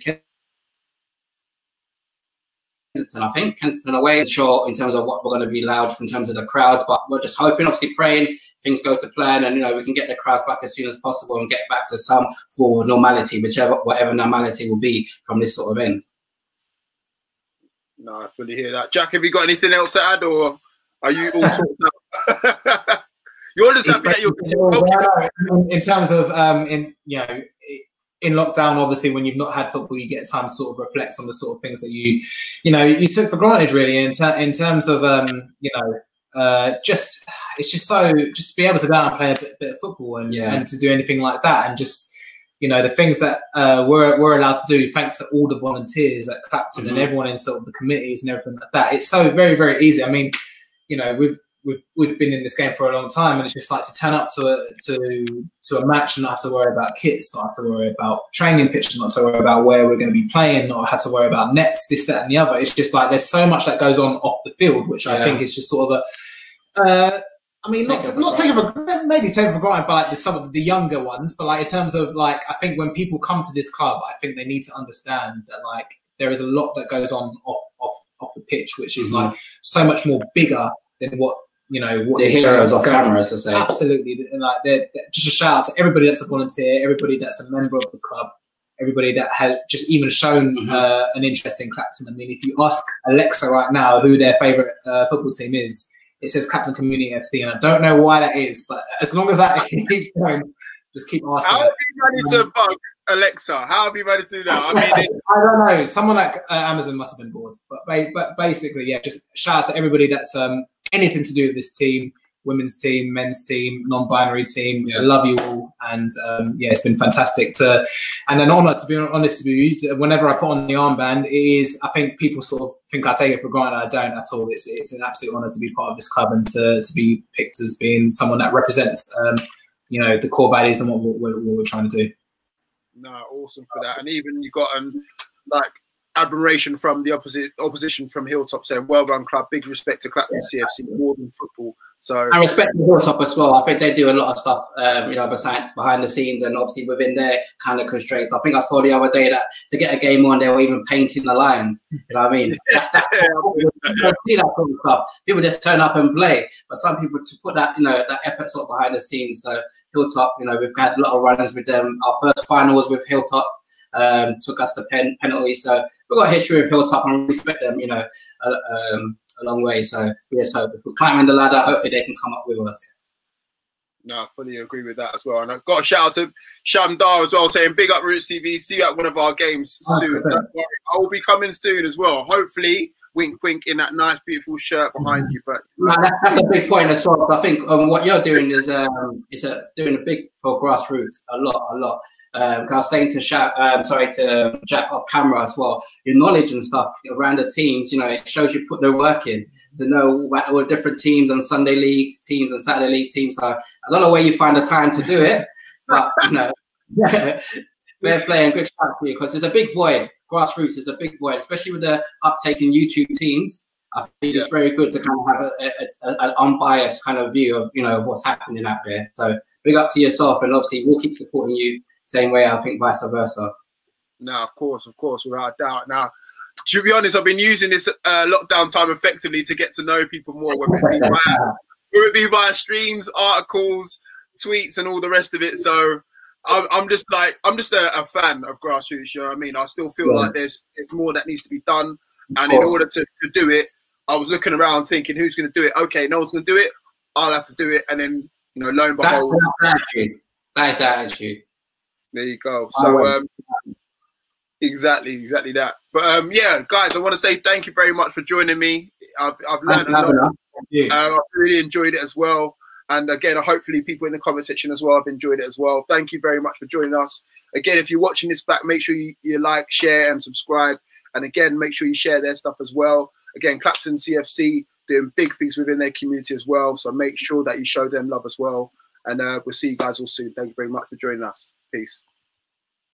[SPEAKER 3] Kensington. I think Kensington away. Sure, in terms of what we're going to be loud in terms of the crowds, but we're just hoping, obviously, praying things go to plan, and you know we can get the crowds back as soon as possible and get back to some form of normality, whichever whatever normality will be from this sort of end.
[SPEAKER 1] No, I fully hear that. Jack, have you got anything else to add, or are you all talked out? [laughs] [laughs] you're that you're.
[SPEAKER 2] in, in terms of um, in you know in lockdown obviously when you've not had football you get time to sort of reflect on the sort of things that you you know you took for granted really in, ter- in terms of um, you know uh, just it's just so just to be able to go out and play a bit, bit of football and,
[SPEAKER 3] Yeah.
[SPEAKER 2] and to do anything like that and just you know the things that uh, we're, we're allowed to do thanks to all the volunteers at Clapton and
[SPEAKER 3] Mhm.
[SPEAKER 2] everyone in sort of the committees and everything like that it's so very very easy I mean you know we've we've we've been in this game for a long time, and it's just like to turn up to a to to a match and not have to worry about kits, not have to worry about training pitches, not to worry about where we're going to be playing, not have to worry about nets, this, that, and the other. It's just like there's so much that goes on off the field, which I think is just sort of a. Uh, I mean, not
[SPEAKER 3] Taken for
[SPEAKER 2] not taking for maybe taken for granted but like the, some of the younger ones, but like in terms of like I think when people come to this club, I think they need to understand that like there is a lot that goes on off off off the pitch, which is
[SPEAKER 3] Mhm.
[SPEAKER 2] like so much more bigger than what you know what
[SPEAKER 3] The heroes off camera, as I say.
[SPEAKER 2] Absolutely, and like they're, they're- just a shout out to everybody that's a volunteer, everybody that's a member of the club. everybody that had just even shown
[SPEAKER 3] Mm-hmm.
[SPEAKER 2] uh, an interest in Clapton. I mean, if you ask Alexa right now who their favourite uh, football team is, it says Clapton Community FC, and I don't know why that is, but as long as that [laughs] keeps going, just keep asking.
[SPEAKER 1] How have you managed to bug Alexa? How have you managed to do that? I mean, [laughs] it's,
[SPEAKER 2] I don't know. Someone like uh, Amazon must have been bored, but ba- but basically, yeah. Just shout out to everybody that's um, anything to do with this team, women's team, men's team, non-binary team. I love you all, and um, yeah, it's been fantastic to, and an honour to be honest with you. Whenever I put on the armband, it is. I think people sort of think I take it for granted. I don't at all. It's it's an absolute honour to be part of this club and to to be picked as being someone that represents, um, you know, the core values and what, what, we're- what we're trying to do.
[SPEAKER 1] no, awesome for that. And even you got um, like admiration from the opposite opposition from Hilltop saying, "Well done, club. Big respect to Clapton CFC. More than football." So
[SPEAKER 3] I respect the Hilltop as well. I think they do a lot of stuff, um, you know, behind behind the scenes and obviously within their kind of constraints. I think I saw the other day that to get a game on, they were even painting the lines. You know what I mean? [laughs] That's, that's don't see that sort of stuff. People just turn up and play, but some people to put that, you know, that effort sort of behind the scenes. So Hilltop, you know, we've had a lot of runners with them. Our first final was with Hilltop. Um, took us to pen penalty, so we've got a history with Hilltop and respect them, you know, a, um, a long way. So we just hope if we're climbing the ladder, hopefully they can come up with us.
[SPEAKER 1] No, I fully agree with that as well. And I've got a shout out to Shamdar as well, saying big up Rootz TV. See you at one of our games soon. I will be coming soon as well. Hopefully, wink, wink in that nice, beautiful shirt behind you. But
[SPEAKER 3] No, that, that's a big point as well. I think um, what you're doing is um, is a, doing a big for grassroots a lot, a lot. Um, 'cause I was saying to Sha um, sorry to Jack off camera as well. Your knowledge and stuff around the teams, you know, it shows you put the work in to know about all different teams and Sunday league teams and Saturday league teams. So I don't know where you find the time to do it, but you know, [laughs] [laughs] fair play and good shout for you because there's a big void. Grassroots is a big void, especially with the uptake in YouTube teams. I think it's very good to kind of have a, a, a, an unbiased kind of view of you know what's happening out there. So big up to yourself, and obviously we'll keep supporting you same way. I think vice versa.
[SPEAKER 1] No, of course, of course, without doubt. Now, to be honest, I've been using this uh, lockdown time effectively to get to know people more, whether it be via, [laughs] whether it be via streams, articles, tweets, and all the rest of it. So I'm, I'm just like, I'm just a, a fan of grassroots. You know what I mean? I still feel
[SPEAKER 3] Yeah.
[SPEAKER 1] like there's, there's more that needs to be done, and in order to, to do it, I was looking around thinking, who's going to do it? Okay, no one's going to do it. I'll have to do it, and then you know, lo and
[SPEAKER 3] That's
[SPEAKER 1] behold,
[SPEAKER 3] the attitude. That is the attitude.
[SPEAKER 1] There you go. So um, exactly, exactly that. But um, yeah, guys, I want to say thank you very much for joining me. I've I've learned a lot.
[SPEAKER 3] Having us. Thank you.
[SPEAKER 1] Um, I've really enjoyed it as well. And again, hopefully, people in the comment section as well have enjoyed it as well. Thank you very much for joining us. Again, if you're watching this back, make sure you, you like, share, and subscribe. And again, make sure you share their stuff as well. Again, Clapton CFC doing big things within their community as well. So make sure that you show them love as well. And uh, we'll see you guys all soon. Thank you very much for joining us. Peace.